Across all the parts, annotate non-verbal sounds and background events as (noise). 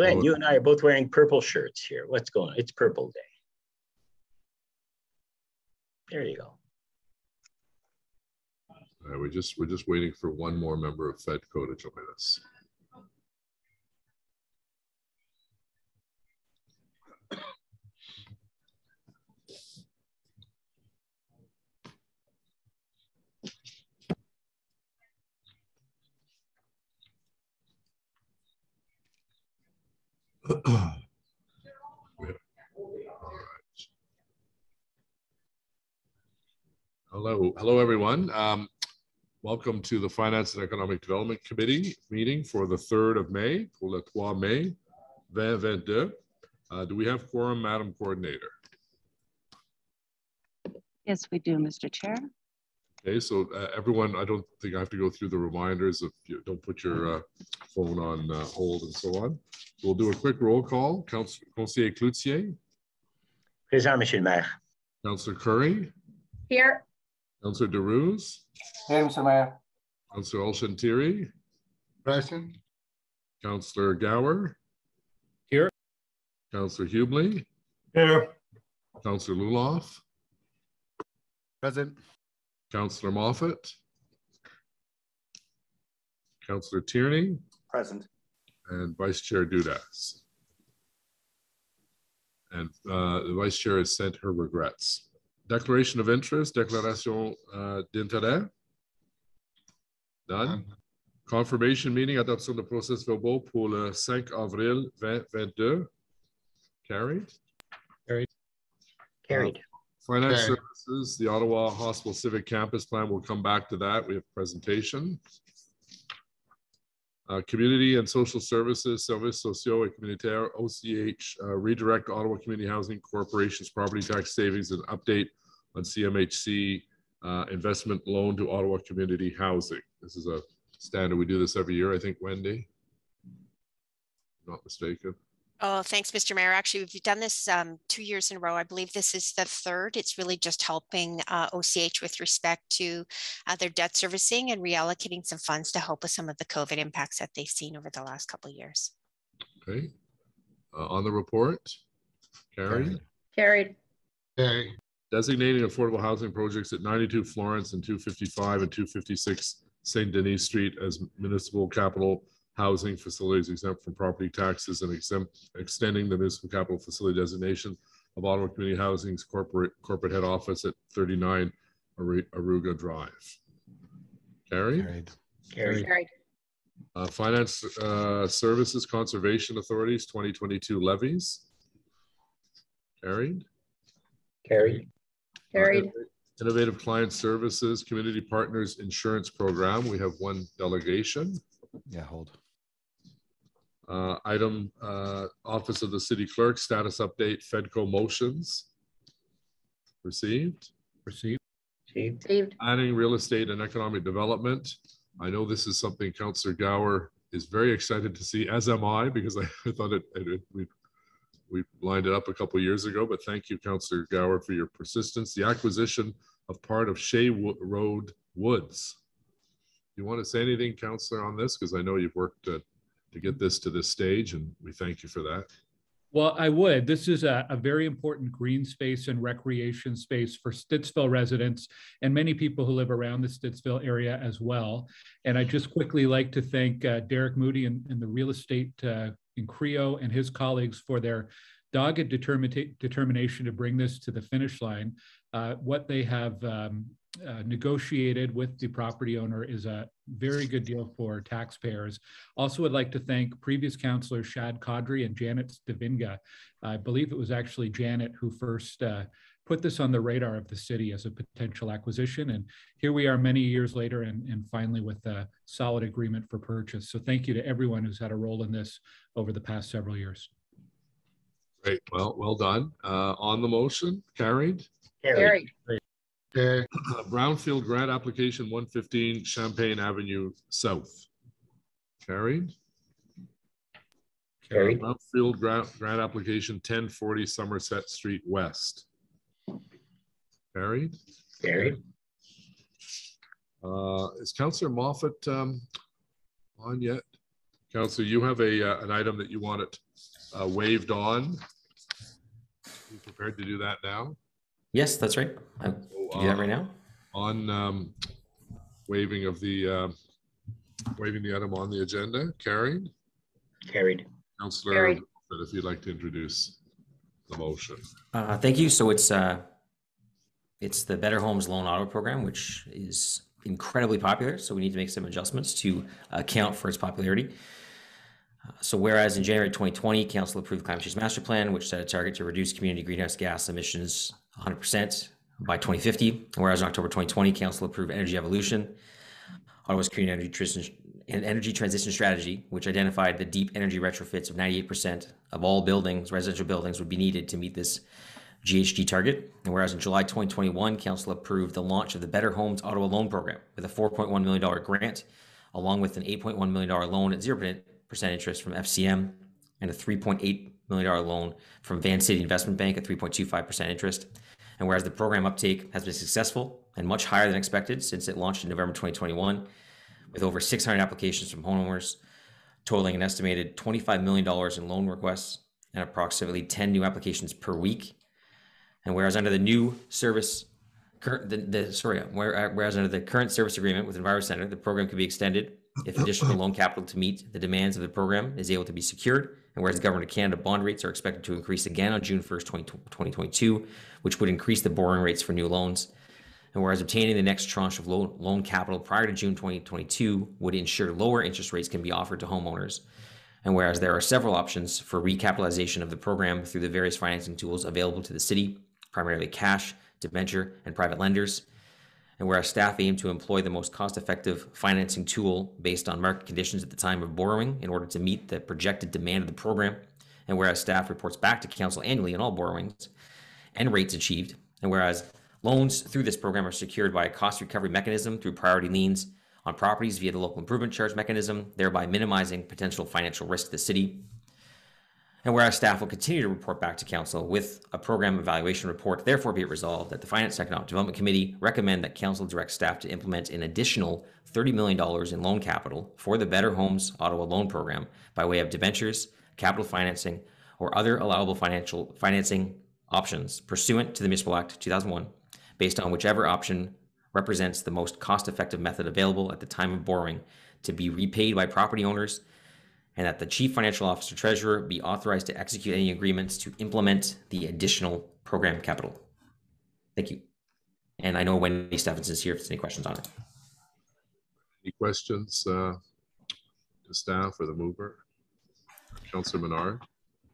Glenn, Well- you and I are both wearing purple shirts here. What's going on? It's purple day. There you go. Uh, we're just, we're just waiting for one more member of FedCo to join us. Hello, hello, everyone. Um, Welcome to the Finance and Economic Development Committee meeting for the 3rd of May, pour le 3 mai 2022. Uh, Do we have quorum, Madam Coordinator? Yes, we do, Mr. Chair. Okay, so uh, everyone, I don't think I have to go through the reminders of, you don't put your uh, phone on uh, hold and so on. We'll do a quick roll call. Council, Conseiller Cloutier, Présent, Monsieur le maire. Councillor Curry, Here. Councillor Darouze, Here, Mr. Mayor. Councillor El-Chantiry, Present. Councillor Gower. Here. Councillor Hubley, Here. Councillor Luloff, Present. Councillor Moffatt, Councillor Tierney, Present. and Vice Chair Dudas. And uh, the Vice Chair has sent her regrets. Declaration of interest, déclaration uh, d'intérêt. Done. Confirmation meeting, adoption de process verbal pour le 5 avril 2022. Carried. Carried. Finance Carried. Services, the Ottawa Hospital Civic Campus Plan, we'll come back to that. We have presentation. Uh, Community and Social Services, Service Socio et Communautaire, OCH, uh, redirect Ottawa Community Housing Corporation's property tax savings and update on CMHC uh, investment loan to Ottawa Community Housing. This is a standard. We do this every year, I think, Wendy. Not mistaken. Oh, thanks, Mr. Mayor. Actually, we've done this um, two years in a row. I believe this is the third. It's really just helping uh, OCH with respect to uh, their debt servicing and reallocating some funds to help with some of the COVID impacts that they've seen over the last couple of years. Okay. Uh, On the report, Carrie? Carried. Carried. designating affordable housing projects at 92 Florence and 255 and 256 St. Denis Street as municipal capital housing facilities exempt from property taxes and exempt, extending the municipal capital facility designation of Ottawa Community Housing's corporate, corporate head office at 39 Auriga Drive. Carrie? Carried. Carried. Uh, Finance uh, Services Conservation Authorities 2022 levies. Carried? Carried. Carried. Innovative Client Services Community Partners Insurance Program, we have one delegation. Yeah, hold. Uh, Item, uh, Office of the City Clerk, status update, Fedco motions. Received. Received. Received. Received. Planning, Real Estate and Economic Development. I know this is something Councillor Gower is very excited to see, as am I, because I (laughs) thought it, it- we, we lined it up a couple of years ago, but thank you, Councillor Gower, for your persistence. The acquisition of part of Shea Wo- Road Woods. You want to say anything, Councillor, on this? Because I know you've worked to, to get this to this stage, and we thank you for that. Well, I would. This is a, a very important green space and recreation space for Stittsville residents and many people who live around the Stittsville area as well. And I just quickly like to thank uh, Derek Moody and, and the real estate uh, in Creo and his colleagues for their dogged determina- determination to bring this to the finish line. Uh, what they have um, uh, negotiated with the property owner is a very good deal for taxpayers. Also would like to thank previous counselors Shad Qadri and Janet Stavinga. I believe it was actually Janet who first uh, put this on the radar of the city as a potential acquisition. And here we are many years later and, and finally with a solid agreement for purchase. So thank you to everyone who's had a role in this over the past several years. Great, well, well done. Uh, On the motion, carried. Carried. Carried. Uh, Brownfield Grant Application 115 Champagne Avenue South. Carried. Carried. Brownfield Grant, Grant Application 1040 Somerset Street West. Carried. Carried. Uh, Is Counselor Moffatt um, on yet? Counselor, you have a, uh, an item that you want it uh, waived on. Are You prepared to do that now? Yes, that's right. I can do that right now. On um, waiving of the, uh, waiving the item on the agenda, carried. Carried. Counselor, Carried. if you'd like to introduce the motion. Uh, thank you. So it's uh, it's the Better Homes Loan Auto Program, which is incredibly popular. So we need to make some adjustments to account for its popularity. Uh, So whereas in January 2020, council approved climate change master plan, which set a target to reduce community greenhouse gas emissions 100% by 2050. Whereas in October 2020, council approved energy evolution, Ottawa's community energy energy transition strategy, which identified the deep energy retrofits of 98% of all buildings, residential buildings, would be needed to meet this GHG target. And whereas in July 2021, Council approved the launch of the Better Homes Ottawa Loan Program with a $4.1 million grant, along with an $8.1 million loan at 0% interest from FCM and a $3.8 million loan from Vancity Investment Bank at 3.25% interest. And whereas the program uptake has been successful and much higher than expected since it launched in November 2021, with over 600 applications from homeowners, totaling an estimated $25 million in loan requests and approximately 10 new applications per week. And whereas under the new service, current, the, the sorry, uh, whereas under the current service agreement with Enviro Center, the program could be extended if additional loan capital to meet the demands of the program is able to be secured. And whereas the government of Canada bond rates are expected to increase again on June 1st, 2022, which would increase the borrowing rates for new loans. And whereas obtaining the next tranche of loan, loan capital prior to June 2022 would ensure lower interest rates can be offered to homeowners. And whereas there are several options for recapitalization of the program through the various financing tools available to the city, primarily cash, debenture, and private lenders. And whereas staff aim to employ the most cost effective financing tool based on market conditions at the time of borrowing in order to meet the projected demand of the program. And whereas staff reports back to council annually on all borrowings and rates achieved. And whereas loans through this program are secured by a cost recovery mechanism through priority liens on properties via the local improvement charge mechanism, thereby minimizing potential financial risk to the city. And whereas staff will continue to report back to council with a program evaluation report, therefore be it resolved that the Finance and Economic Development Committee recommend that council direct staff to implement an additional $30 million in loan capital for the Better Homes Ottawa Loan Program by way of debentures, capital financing, or other allowable financial financing options pursuant to the Municipal Act 2001, based on whichever option represents the most cost-effective method available at the time of borrowing to be repaid by property owners and that the chief financial officer treasurer be authorized to execute any agreements to implement the additional program capital. Thank you. And I know Wendy Stephenson is here if there's any questions on it. Any questions uh, to staff or the mover? Counselor Menard?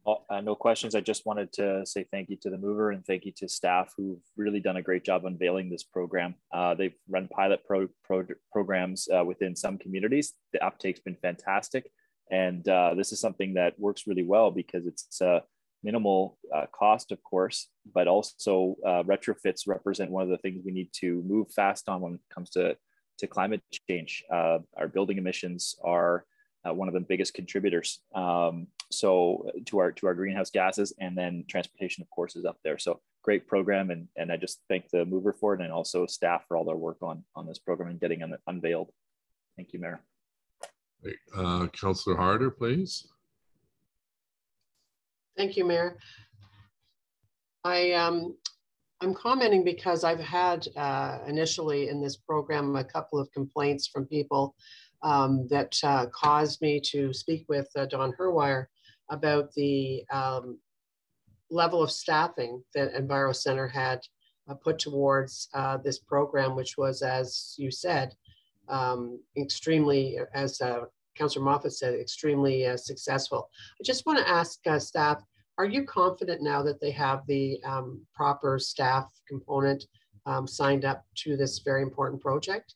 Uh, uh, no questions. I just wanted to say thank you to the mover and thank you to staff who've really done a great job unveiling this program. Uh, they've run pilot pro, pro programs uh, within some communities. The uptake's been fantastic. And uh, this is something that works really well because it's uh, minimal uh, cost, of course, but also uh, retrofits represent one of the things we need to move fast on when it comes to, to climate change. Uh, our building emissions are one of the biggest contributors. Um, so to our to our greenhouse gases, and then transportation, of course, is up there. So great program, and and I just thank the mover for it, and also staff for all their work on on this program and getting it unveiled. Thank you, Mayor. Uh, Counselor Harder, please. Thank you, Mayor. I, um, I'm commenting because I've had uh, initially in this program a couple of complaints from people um, that uh, caused me to speak with uh, Don Herweyer about the um, level of staffing that Enviro Center had uh, put towards uh, this program, which was, as you said, um, extremely, as uh, Councillor Moffatt said, extremely uh, successful. I just want to ask uh, staff, are you confident now that they have the um, proper staff component um, signed up to this very important project?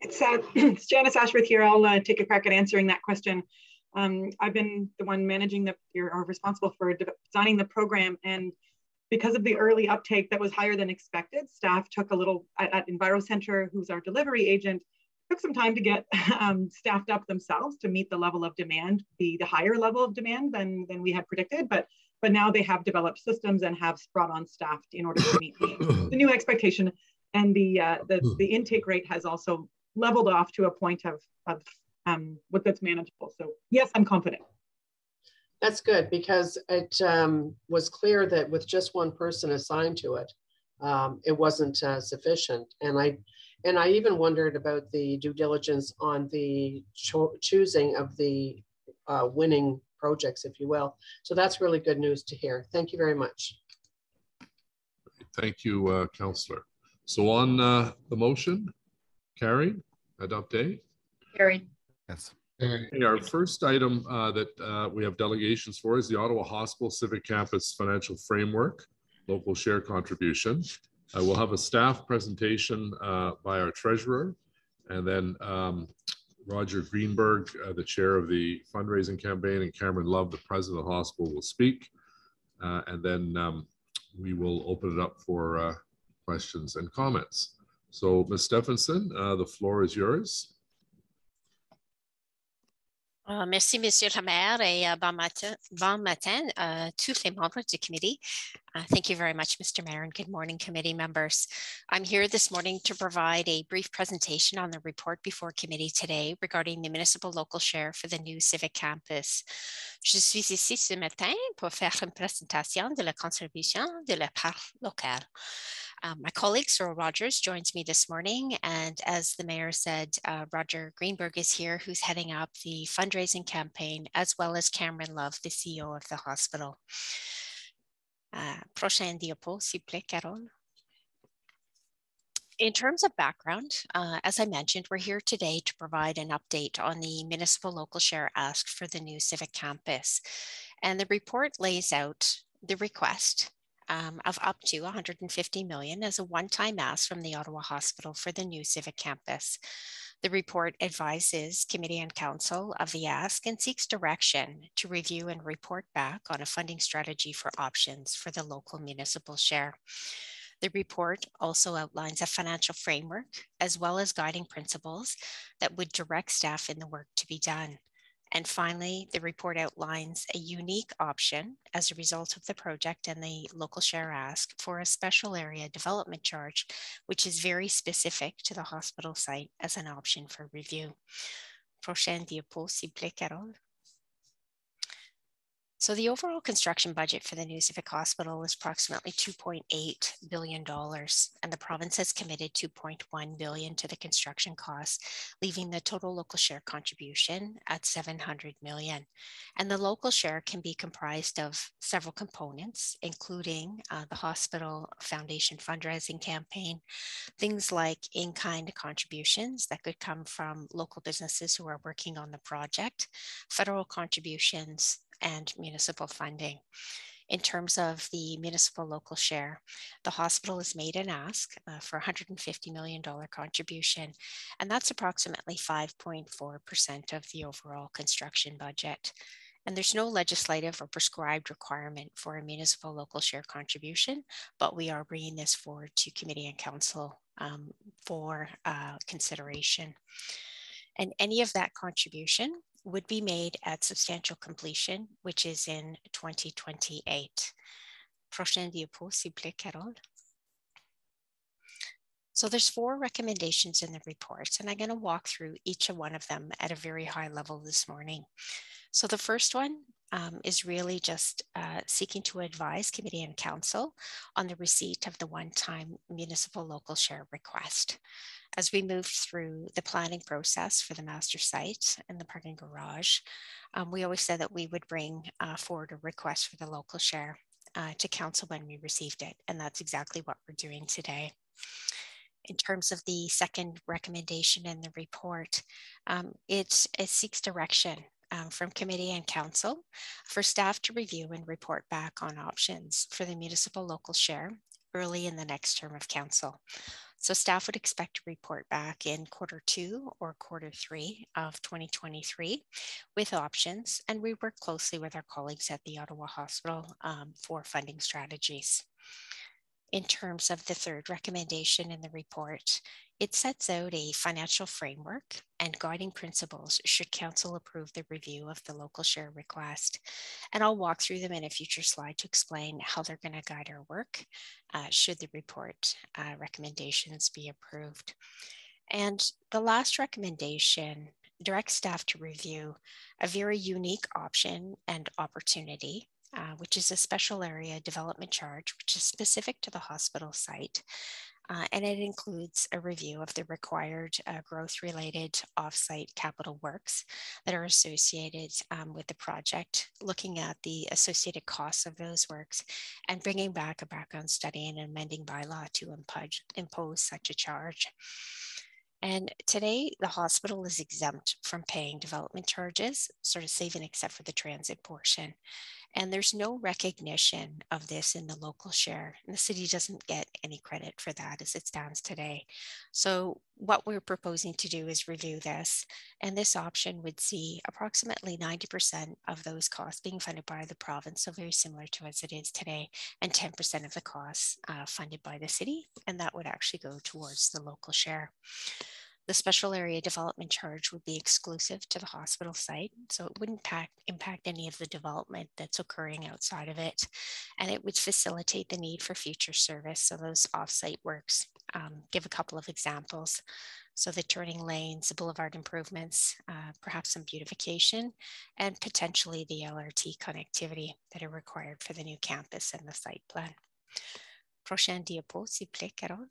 It's, uh, (clears throat) it's Janice Ashworth here. I'll uh, take a crack at answering that question. Um, I've been the one managing the, or responsible for designing the program. And because of the early uptake that was higher than expected, staff took a little, at, at Enviro Center, who's our delivery agent, took some time to get (laughs) um, staffed up themselves to meet the level of demand, the, the higher level of demand than, than we had predicted. But but now they have developed systems and have brought on staff in order to meet the, the new expectation. And the, uh, the, the intake rate has also leveled off to a point of, of um, what that's manageable. So yes, I'm confident. That's good because it um, was clear that with just one person assigned to it, um, it wasn't uh, sufficient. And I, and I even wondered about the due diligence on the cho choosing of the uh, winning projects, if you will. So that's really good news to hear. Thank you very much. Thank you, uh, Councillor. So on uh, the motion, carried, adopted. Carried. Yes. Okay, Our first item uh, that uh, we have delegations for is the Ottawa Hospital Civic Campus Financial Framework, local share contribution. Uh, We'll have a staff presentation uh, by our treasurer, and then um, Roger Greenberg, uh, the chair of the fundraising campaign, and Cameron Love, the president of the hospital, will speak. And then um, we will open it up for questions and comments. So, Ms. Stephenson, the floor is yours. Uh, merci, Monsieur le maire, et uh, bon matin, bon matin uh, tous les membres du committee. Uh, thank you very much, Mr. Mayor, and good morning, committee members. I'm here this morning to provide a brief presentation on the report before committee today regarding the municipal local share for the new civic campus. Je suis ici ce matin pour faire une présentation de la contribution de la part locale. Um, my colleague Cyril Rogers joins me this morning, and as the mayor said, uh, Roger Greenberg is here, who's heading up the fundraising campaign, as well as Cameron Love, the CEO of the hospital. Uh, prochain diapo, s'il plaît. In terms of background, uh, as I mentioned, we're here today to provide an update on the municipal local share ask for the new civic campus. And the report lays out the request um, of up to 150 million as a one-time ask from the Ottawa Hospital for the new civic campus. The report advises committee and council of the ask and seeks direction to review and report back on a funding strategy for options for the local municipal share. The report also outlines a financial framework as well as guiding principles that would direct staff in the work to be done. And finally, the report outlines a unique option as a result of the project and the local share ask for a special area development charge, which is very specific to the hospital site as an option for review. Prochaine diapo, s'il plaît, Carole. So the overall construction budget for the new civic hospital is approximately $2.8 billion, and the province has committed 2.1 billion to the construction costs, leaving the total local share contribution at 700 million. And the local share can be comprised of several components, including uh, the hospital foundation fundraising campaign, things like in-kind contributions that could come from local businesses who are working on the project, federal contributions, and municipal funding. In terms of the municipal local share, the hospital has made an ask uh, for $150 million contribution, and that's approximately 5.4% of the overall construction budget. And there's no legislative or prescribed requirement for a municipal local share contribution, but we are bringing this forward to committee and council um, for uh, consideration. And any of that contribution would be made at substantial completion, which is in 2028. Prochaine diapo, s'il plaît, Carole. So there's four recommendations in the report, and I'm going to walk through each of one of them at a very high level this morning. So the first one um, is really just uh, seeking to advise committee and council on the receipt of the one-time municipal local share request. As we moved through the planning process for the master site and the parking garage, um, we always said that we would bring uh, forward a request for the local share uh, to council when we received it. And that's exactly what we're doing today. In terms of the second recommendation in the report, um, it, it seeks direction um, from committee and council for staff to review and report back on options for the municipal local share early in the next term of council. So staff would expect to report back in quarter two or quarter three of 2023 with options, and we work closely with our colleagues at the Ottawa Hospital um, for funding strategies. In terms of the third recommendation in the report, it sets out a financial framework and guiding principles should council approve the review of the local share request. And I'll walk through them in a future slide to explain how they're going to guide our work uh, should the report uh, recommendations be approved. And the last recommendation directs staff to review a very unique option and opportunity uh, which is a special area development charge, which is specific to the hospital site. Uh, and it includes a review of the required uh, growth related offsite capital works that are associated um, with the project, looking at the associated costs of those works and bringing back a background study and amending bylaw to impose, impose such a charge. And today, the hospital is exempt from paying development charges, sort of saving except for the transit portion. And there's no recognition of this in the local share. And the city doesn't get any credit for that as it stands today. So what we're proposing to do is review this. And this option would see approximately 90% of those costs being funded by the province, so very similar to as it is today, and 10% of the costs uh, funded by the city. And that would actually go towards the local share. The special area development charge would be exclusive to the hospital site, so it wouldn't impact, impact any of the development that's occurring outside of it. And it would facilitate the need for future service. So those offsite works, um, give a couple of examples. So the turning lanes, the boulevard improvements, uh, perhaps some beautification, and potentially the LRT connectivity that are required for the new campus and the site plan. Prochaine diapo, s'il plaît, Carole.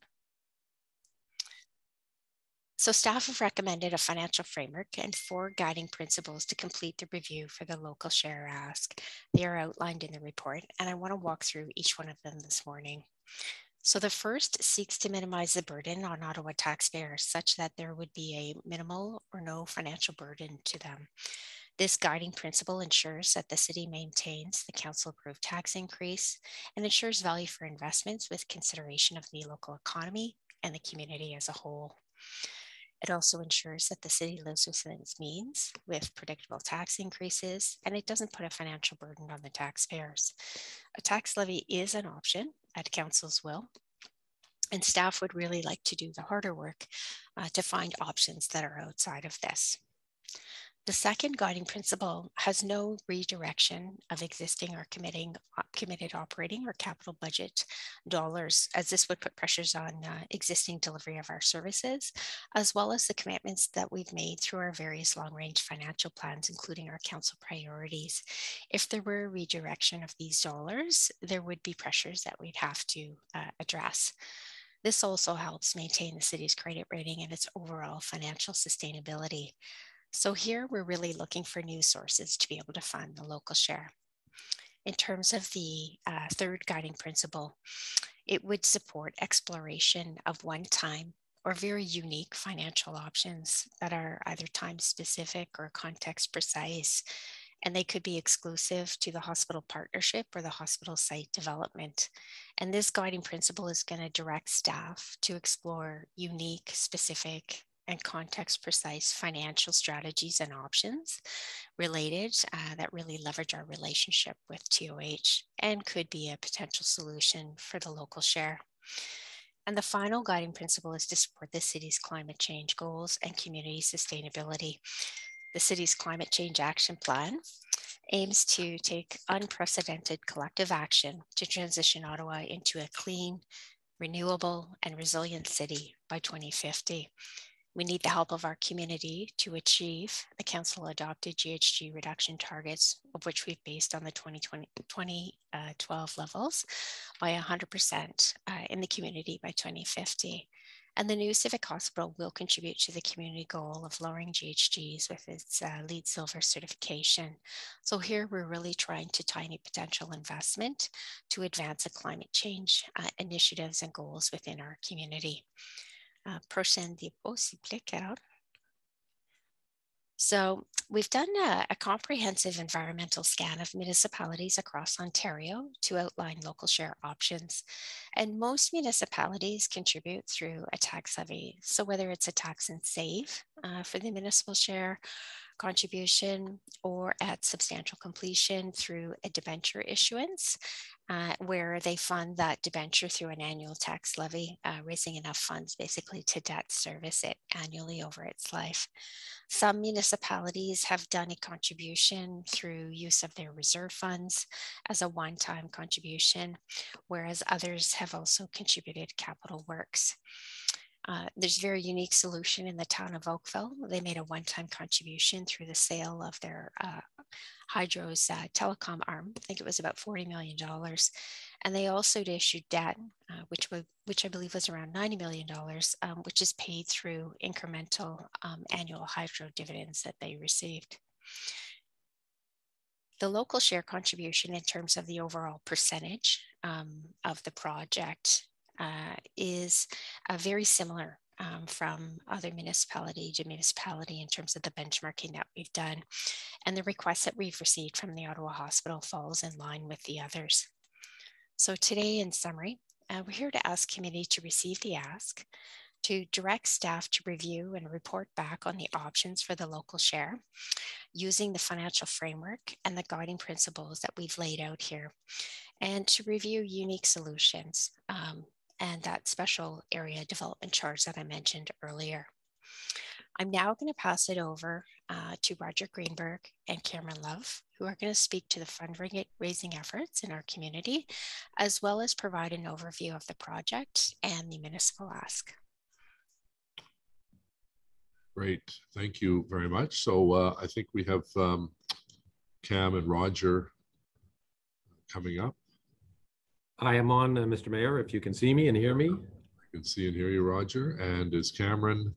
So staff have recommended a financial framework and four guiding principles to complete the review for the local share ask. They are outlined in the report, and I want to walk through each one of them this morning. So the first seeks to minimize the burden on Ottawa taxpayers such that there would be a minimal or no financial burden to them. This guiding principle ensures that the city maintains the council approved tax increase and ensures value for investments with consideration of the local economy and the community as a whole. It also ensures that the city lives within its means with predictable tax increases, and it doesn't put a financial burden on the taxpayers. A tax levy is an option at council's will, and staff would really like to do the harder work uh, to find options that are outside of this. The second guiding principle has no redirection of existing or committing, uh, committed operating or capital budget dollars, as this would put pressures on uh, existing delivery of our services, as well as the commitments that we've made through our various long range financial plans, including our council priorities. If there were a redirection of these dollars, there would be pressures that we'd have to uh, address. This also helps maintain the city's credit rating and its overall financial sustainability. So here we're really looking for new sources to be able to fund the local share. In terms of the uh, third guiding principle, it would support exploration of one-time or very unique financial options that are either time specific or context precise. And they could be exclusive to the hospital partnership or the hospital site development. And this guiding principle is going to direct staff to explore unique, specific, and context precise financial strategies and options related uh, that really leverage our relationship with TOH and could be a potential solution for the local share. And the final guiding principle is to support the city's climate change goals and community sustainability. The city's climate change action plan aims to take unprecedented collective action to transition Ottawa into a clean, renewable, and resilient city by 2050. We need the help of our community to achieve the council adopted GHG reduction targets, of which we've based on the 2020, 2012 uh, levels by 100% uh, in the community by 2050. And the new Civic Hospital will contribute to the community goal of lowering GHGs with its uh, LEED Silver certification. So here we're really trying to tie any potential investment to advance the climate change uh, initiatives and goals within our community. Uh, plaît, Carole. So we've done a, a, comprehensive environmental scan of municipalities across Ontario to outline local share options. And most municipalities contribute through a tax levy. So whether it's a tax and save uh, for the municipal share contribution or at substantial completion through a debenture issuance, uh, where they fund that debenture through an annual tax levy, uh, raising enough funds basically to debt service it annually over its life. Some municipalities have done a contribution through use of their reserve funds as a one-time contribution, whereas others have also contributed capital works. Uh, there's a very unique solution in the town of Oakville. They made a one-time contribution through the sale of their uh, Hydro's uh, telecom arm. I think it was about $40 million. And they also issued debt, uh, which, would, which I believe was around $90 million, um, which is paid through incremental um, annual hydro dividends that they received. The local share contribution in terms of the overall percentage um, of the project uh, is uh, very similar um, from other municipality to municipality in terms of the benchmarking that we've done. And the request that we've received from the Ottawa Hospital falls in line with the others. So today in summary, uh, we're here to ask committee to receive the ask, to direct staff to review and report back on the options for the local share using the financial framework and the guiding principles that we've laid out here, and to review unique solutions um, and that special area development charge that I mentioned earlier. I'm now going to pass it over uh, to Roger Greenberg and Cameron Love, who are going to speak to the fundraising efforts in our community, as well as provide an overview of the project and the municipal ask. Great, thank you very much. So uh, I think we have um, Cam and Roger coming up. I am on, uh, Mr. Mayor, if you can see me and hear me. I can see and hear you, Roger. And is Cameron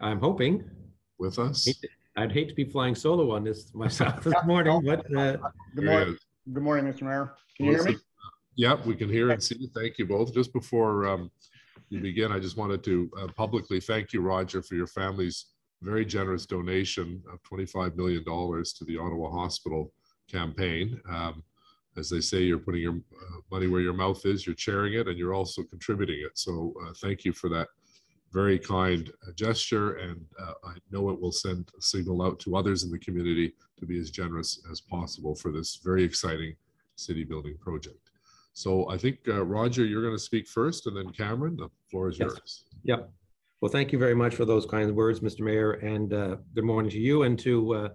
I'm hoping. with us? I'd hate to be flying solo on this myself this (laughs) morning, but uh, Good morning, good morning, Mr. Mayor. Can you hear me? Yep, we can hear and see. you. Thank you both. Just before um, you begin, I just wanted to uh, publicly thank you, Roger, for your family's very generous donation of $25 million to the Ottawa Hospital campaign. Um, as they say, you're putting your uh, money where your mouth is, you're sharing it, and you're also contributing it. So uh, thank you for that very kind uh, gesture. And uh, I know it will send a signal out to others in the community to be as generous as possible for this very exciting city building project. So I think, uh, Roger, you're going to speak first, and then Cameron, the floor is Yes. yours. Yep. Well, thank you very much for those kind words, Mr. Mayor, and uh, good morning to you and to uh,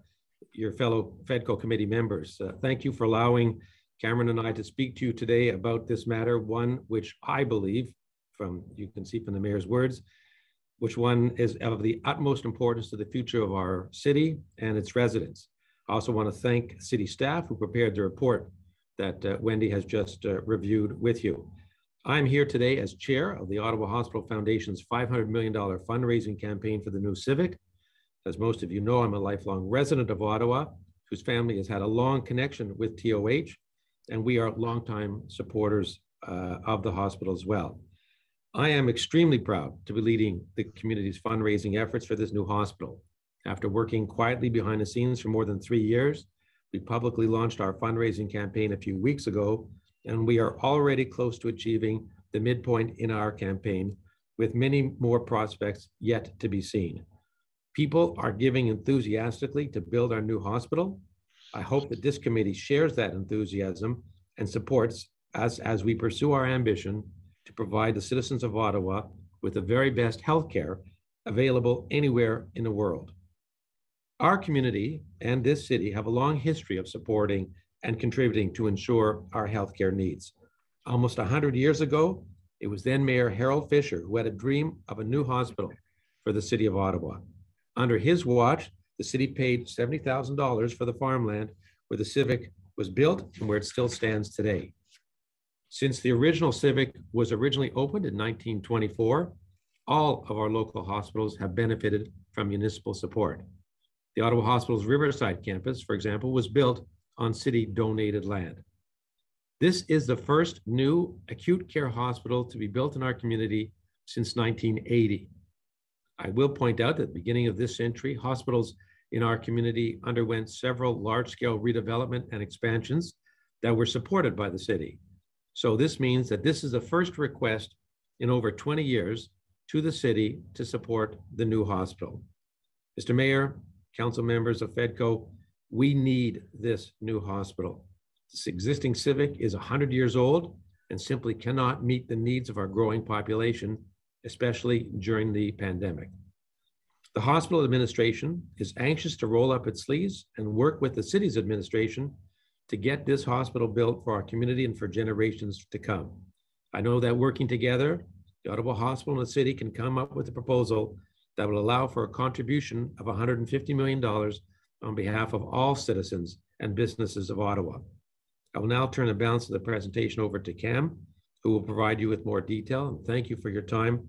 your fellow FEDCO committee members. Uh, Thank you for allowing Cameron and I to speak to you today about this matter, one which I believe, from, you can see from the mayor's words, which one is of the utmost importance to the future of our city and its residents. I also want to thank city staff who prepared the report that uh, Wendy has just uh, reviewed with you. I'm here today as chair of the Ottawa Hospital Foundation's $500 million fundraising campaign for the new Civic. As most of you know, I'm a lifelong resident of Ottawa, whose family has had a long connection with TOH, and we are longtime supporters uh, of the hospital as well. I am extremely proud to be leading the community's fundraising efforts for this new hospital. After working quietly behind the scenes for more than three years, we publicly launched our fundraising campaign a few weeks ago, and we are already close to achieving the midpoint in our campaign, with many more prospects yet to be seen. People are giving enthusiastically to build our new hospital. I hope that this committee shares that enthusiasm and supports us as we pursue our ambition to provide the citizens of Ottawa with the very best healthcare available anywhere in the world. Our community and this city have a long history of supporting and contributing to ensure our healthcare needs. Almost 100 years ago, it was then Mayor Harold Fisher who had a dream of a new hospital for the city of Ottawa. Under his watch, the city paid $70,000 for the farmland where the Civic was built and where it still stands today. Since the original Civic was originally opened in 1924, all of our local hospitals have benefited from municipal support. The Ottawa Hospital's Riverside campus, for example, was built on city donated land. This is the first new acute care hospital to be built in our community since 1980. I will point out that at the beginning of this century, hospitals in our community underwent several large-scale redevelopment and expansions that were supported by the city. So this means that this is the first request in over 20 years to the city to support the new hospital. Mr. Mayor, council members of FEDCO, we need this new hospital. This existing Civic is 100 years old and simply cannot meet the needs of our growing population, especially during the pandemic. The hospital administration is anxious to roll up its sleeves and work with the city's administration to get this hospital built for our community and for generations to come. I know that working together, the Ottawa Hospital and the city can come up with a proposal that will allow for a contribution of $150 million on behalf of all citizens and businesses of Ottawa. I will now turn the balance of the presentation over to Cam, who will provide you with more detail. And thank you for your time.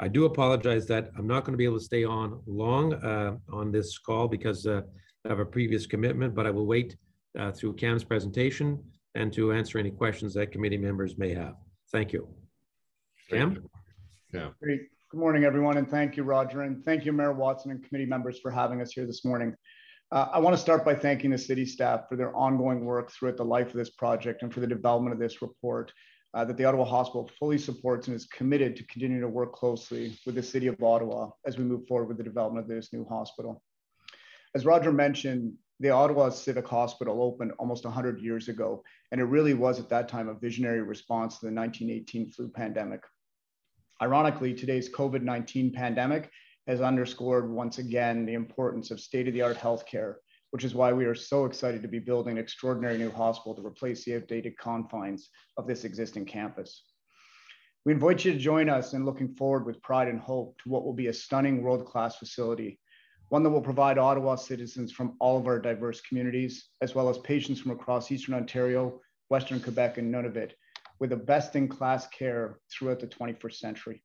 I do apologize that I'm not going to be able to stay on long uh, on this call because uh, I have a previous commitment, but I will wait uh, through Cam's presentation and to answer any questions that committee members may have. Thank you. Cam? Yeah. Great. Good morning, everyone, and thank you, Roger, and thank you, Mayor Watson and committee members for having us here this morning. Uh, I want to start by thanking the city staff for their ongoing work throughout the life of this project and for the development of this report uh, that the Ottawa Hospital fully supports and is committed to continue to work closely with the city of Ottawa as we move forward with the development of this new hospital. As Roger mentioned, the Ottawa Civic Hospital opened almost 100 years ago, and it really was at that time a visionary response to the 1918 flu pandemic. Ironically, today's COVID 19 pandemic has underscored once again the importance of state of the art healthcare, which is why we are so excited to be building an extraordinary new hospital to replace the outdated confines of this existing campus. We invite you to join us in looking forward with pride and hope to what will be a stunning world class facility, one that will provide Ottawa citizens from all of our diverse communities, as well as patients from across Eastern Ontario, Western Quebec, and Nunavut, with the best in class care throughout the 21st century.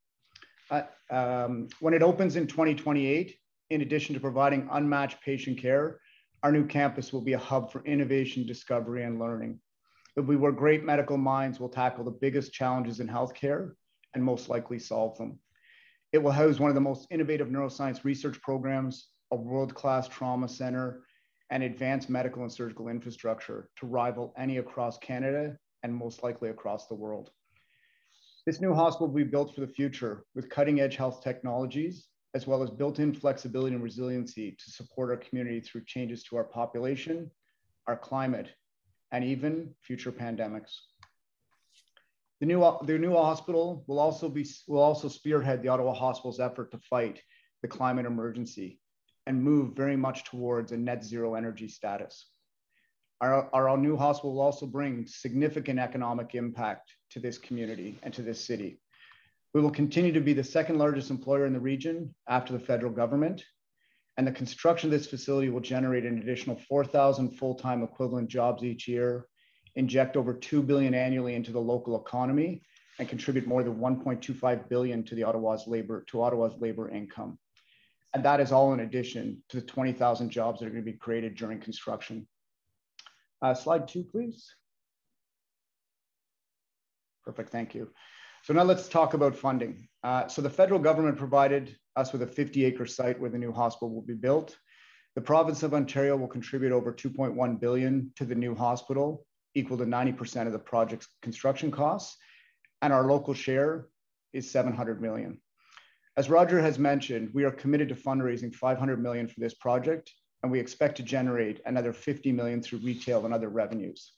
Uh, um, when it opens in 2028, in addition to providing unmatched patient care, our new campus will be a hub for innovation, discovery, and learning. It'll be where great medical minds will tackle the biggest challenges in healthcare and most likely solve them. It will house one of the most innovative neuroscience research programs, a world-class trauma center, and advanced medical and surgical infrastructure to rival any across Canada and most likely across the world. This new hospital will be built for the future with cutting edge health technologies, as well as built in flexibility and resiliency to support our community through changes to our population, our climate, and even future pandemics. The new, the new hospital will also, be, will also spearhead the Ottawa Hospital's effort to fight the climate emergency and move very much towards a net zero energy status. Our, our new hospital will also bring significant economic impact to this community and to this city. We will continue to be the second largest employer in the region after the federal government. And the construction of this facility will generate an additional 4,000 full-time equivalent jobs each year, inject over 2 billion annually into the local economy, and contribute more than 1.25 billion to the Ottawa's labor, to Ottawa's labor income. And that is all in addition to the 20,000 jobs that are going to be created during construction. Uh, slide two, please. Perfect, thank you. So now let's talk about funding. Uh, so the federal government provided us with a 50 acre site where the new hospital will be built. The province of Ontario will contribute over 2.1 billion to the new hospital, equal to 90% of the project's construction costs. And our local share is 700 million. As Roger has mentioned, we are committed to fundraising 500 million for this project and we expect to generate another 50 million through retail and other revenues,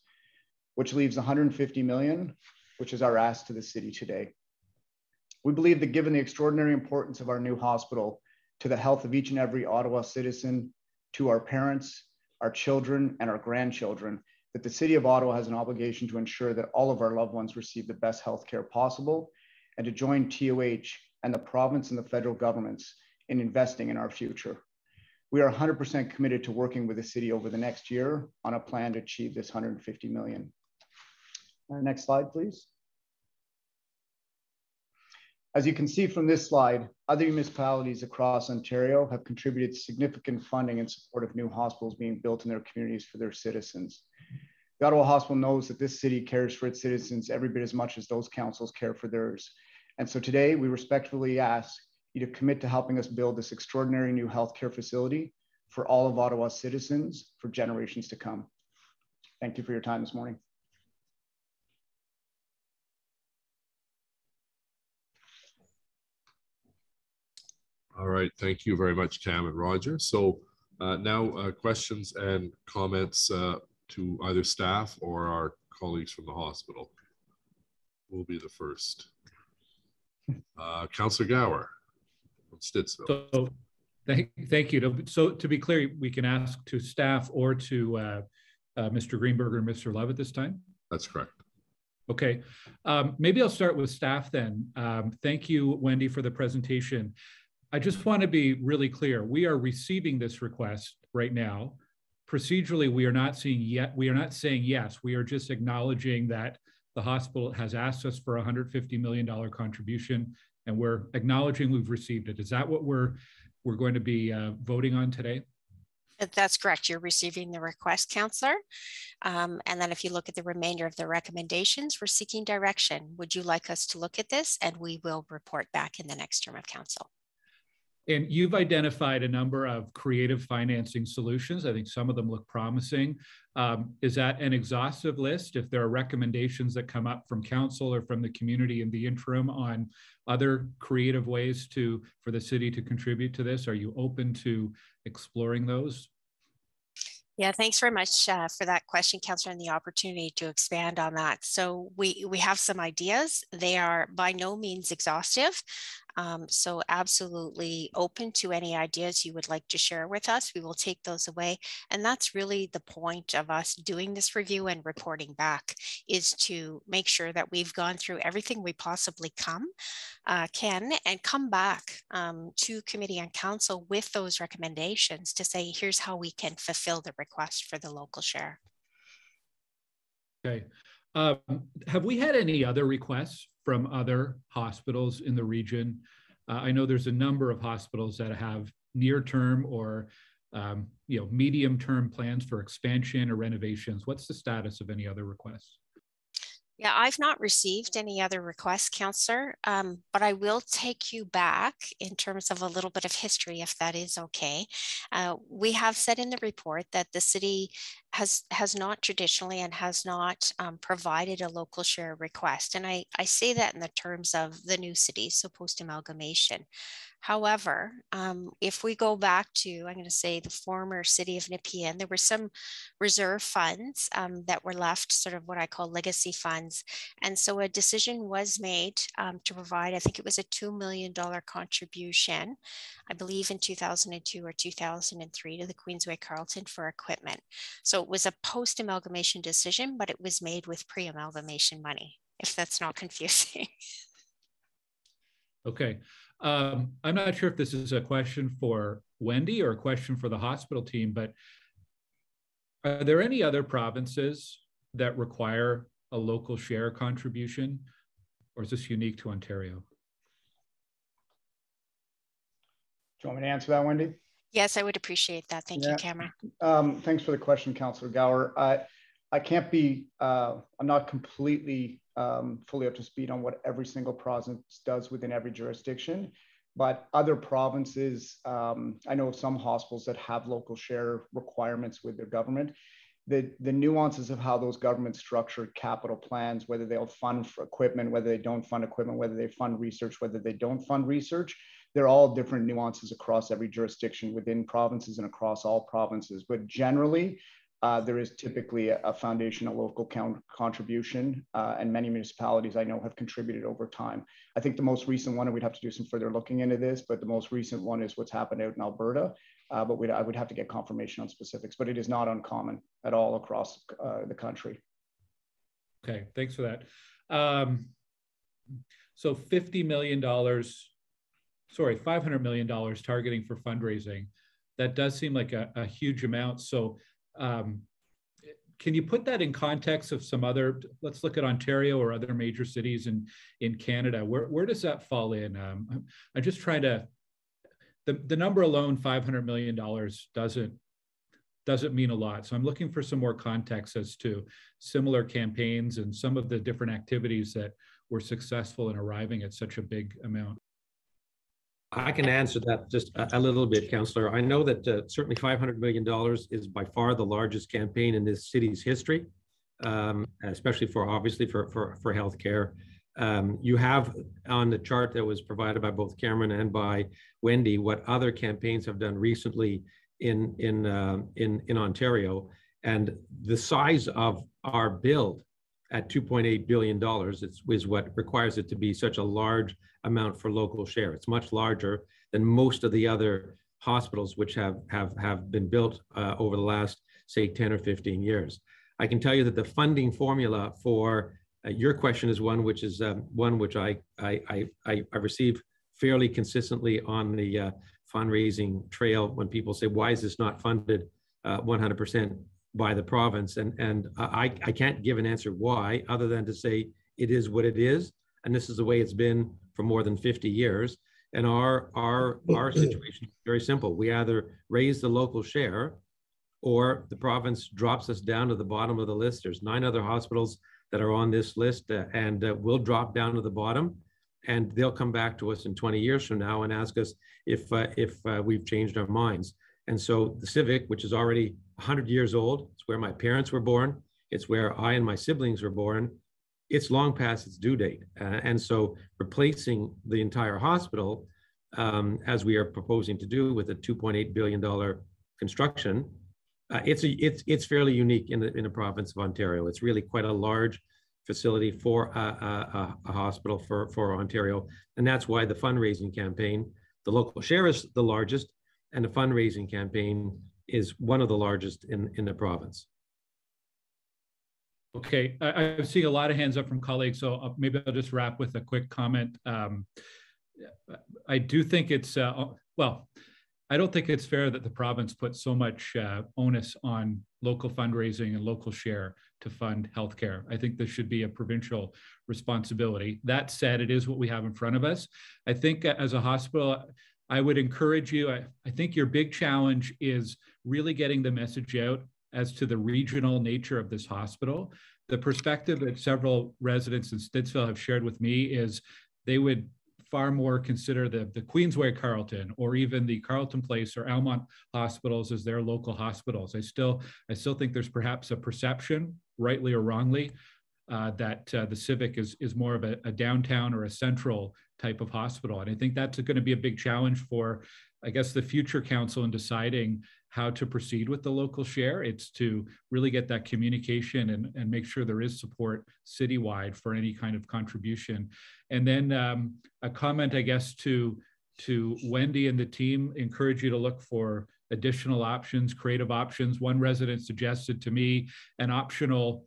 which leaves 150 million, which is our ask to the city today. We believe that given the extraordinary importance of our new hospital to the health of each and every Ottawa citizen, to our parents, our children, and our grandchildren, that the city of Ottawa has an obligation to ensure that all of our loved ones receive the best health care possible and to join TOH and the province and the federal governments in investing in our future. We are 100% committed to working with the city over the next year on a plan to achieve this 150 million. Uh, next slide, please. As you can see from this slide, other municipalities across Ontario have contributed significant funding in support of new hospitals being built in their communities for their citizens. The Ottawa Hospital knows that this city cares for its citizens every bit as much as those councils care for theirs. And so today we respectfully ask you to commit to helping us build this extraordinary new healthcare facility for all of Ottawa's citizens for generations to come. Thank you for your time this morning. All right, thank you very much, Cam and Roger. So uh, now uh, questions and comments uh, to either staff or our colleagues from the hospital. Will be the first. Uh, Councillor Gower from Stittsville. So, thank, thank you. So to be clear, we can ask to staff or to uh, uh, Mr. Greenberger and Mr. Love at this time? That's correct. Okay, um, maybe I'll start with staff then. Um, thank you, Wendy, for the presentation. I just want to be really clear. We are receiving this request right now. Procedurally, we are not seeing yet. We are not saying yes. We are just acknowledging that the hospital has asked us for a $150 million contribution, and we're acknowledging we've received it. Is that what we're we're going to be uh, voting on today? That's correct. You're receiving the request, councillor. Um, and then if you look at the remainder of the recommendations, we're seeking direction. Would you like us to look at this? And we will report back in the next term of council. And you've identified a number of creative financing solutions. I think some of them look promising. Um, is that an exhaustive list? If there are recommendations that come up from council or from the community in the interim on other creative ways to for the city to contribute to this, are you open to exploring those? Yeah, thanks very much uh, for that question, Councillor, and the opportunity to expand on that. So we we have some ideas. They are by no means exhaustive. Um, so absolutely open to any ideas you would like to share with us. We will take those away. And that's really the point of us doing this review and reporting back is to make sure that we've gone through everything we possibly come, uh, can and come back um, to committee and council with those recommendations to say, here's how we can fulfill the request for the local share. Okay. Um, have we had any other requests from other hospitals in the region? Uh, I know there's a number of hospitals that have near-term or um, you know medium-term plans for expansion or renovations. What's the status of any other requests? Yeah, I've not received any other requests, Councillor, um, but I will take you back in terms of a little bit of history, if that is okay. Uh, we have said in the report that the city has has not traditionally and has not um, provided a local share request, and I I say that in the terms of the new city, so post amalgamation. However, um, if we go back to, I'm going to say the former city of Nepean, there were some reserve funds um, that were left, sort of what I call legacy funds. And so a decision was made um, to provide, I think it was a $2 million contribution, I believe in 2002 or 2003 to the Queensway Carleton for equipment. So it was a post amalgamation decision, but it was made with pre amalgamation money, if that's not (laughs) confusing. Okay. Um, I'm not sure if this is a question for Wendy or a question for the hospital team, but are there any other provinces that require a local share contribution, or is this unique to Ontario? Do you want me to answer that, Wendy? Yes, I would appreciate that. Thank Yeah. you, Cameron. Um, thanks for the question, Councillor Gower. I, I can't be, uh, I'm not completely um, fully up to speed on what every single province does within every jurisdiction, but other provinces, um, I know some hospitals that have local share requirements with their government. The, the nuances of how those governments structure capital plans, whether they'll fund for equipment, whether they don't fund equipment, whether they fund research, whether they don't fund research, they're all different nuances across every jurisdiction within provinces and across all provinces. But generally, uh, there is typically a, foundation, a local count contribution, uh, and many municipalities I know have contributed over time. I think the most recent one, and we'd have to do some further looking into this, but the most recent one is what's happened out in Alberta. Uh, but I would have to get confirmation on specifics, but it is not uncommon at all across uh, the country. Okay, thanks for that. Um, so $50 million, sorry, $500 million targeting for fundraising. That does seem like a, a huge amount. So um, can you put that in context of some other, let's look at Ontario or other major cities in, in Canada. Where, where does that fall in? Um, I'm, I'm just trying to, the, the number alone, $500 million doesn't, doesn't mean a lot. So I'm looking for some more context as to similar campaigns and some of the different activities that were successful in arriving at such a big amount. I can answer that just a, a little bit, Councillor. I know that uh, certainly $500 million is by far the largest campaign in this city's history, um, especially for obviously for, for, for healthcare. Um, you have on the chart that was provided by both Cameron and by Wendy what other campaigns have done recently in in uh, in in Ontario, and the size of our build at 2.8 billion dollars is what requires it to be such a large amount for local share. It's much larger than most of the other hospitals which have have have been built uh, over the last say 10 or 15 years. I can tell you that the funding formula for uh, your question is one which is um, one which I, I, I, I, receive fairly consistently on the uh, fundraising trail when people say, why is this not funded 100% uh, by the province? And, and I, I can't give an answer why, other than to say it is what it is. And this is the way it's been for more than 50 years. And our, our, our (clears throat) situation is very simple. We either raise the local share or the province drops us down to the bottom of the list. There's nine other hospitals that are on this list uh, and uh, we'll drop down to the bottom and they'll come back to us in 20 years from now and ask us if, uh, if uh, we've changed our minds. And so the Civic, which is already 100 years old, it's where my parents were born, it's where I and my siblings were born, it's long past its due date. Uh, and so replacing the entire hospital, um, as we are proposing to do with a $2.8 billion construction, uh, it's a, it's it's fairly unique in the in the province of Ontario. It's really quite a large facility for a, a, a, hospital for for Ontario, and that's why the fundraising campaign, the local share is the largest, and the fundraising campaign is one of the largest in in the province. Okay, I, am seeing a lot of hands up from colleagues, so uh, maybe I'll just wrap with a quick comment. Um, I do think it's uh, well I don't think it's fair that the province puts so much uh, onus on local fundraising and local share to fund healthcare. I think this should be a provincial responsibility. That said, it is what we have in front of us. I think as a hospital, I would encourage you, I, I think your big challenge is really getting the message out as to the regional nature of this hospital. The perspective that several residents in Stittsville have shared with me is they would far more consider the, the Queensway Carleton or even the Carleton Place or Almonte hospitals as their local hospitals. I still, I still think there's perhaps a perception, rightly or wrongly, uh, that uh, the Civic is, is more of a, a, downtown or a central type of hospital. And I think that's going to be a big challenge for, I guess, the future council in deciding how to proceed with the local share. It's to really get that communication and, and make sure there is support citywide for any kind of contribution. And then um, a comment, I guess, to, to Wendy and the team, encourage you to look for additional options, creative options. One resident suggested to me an optional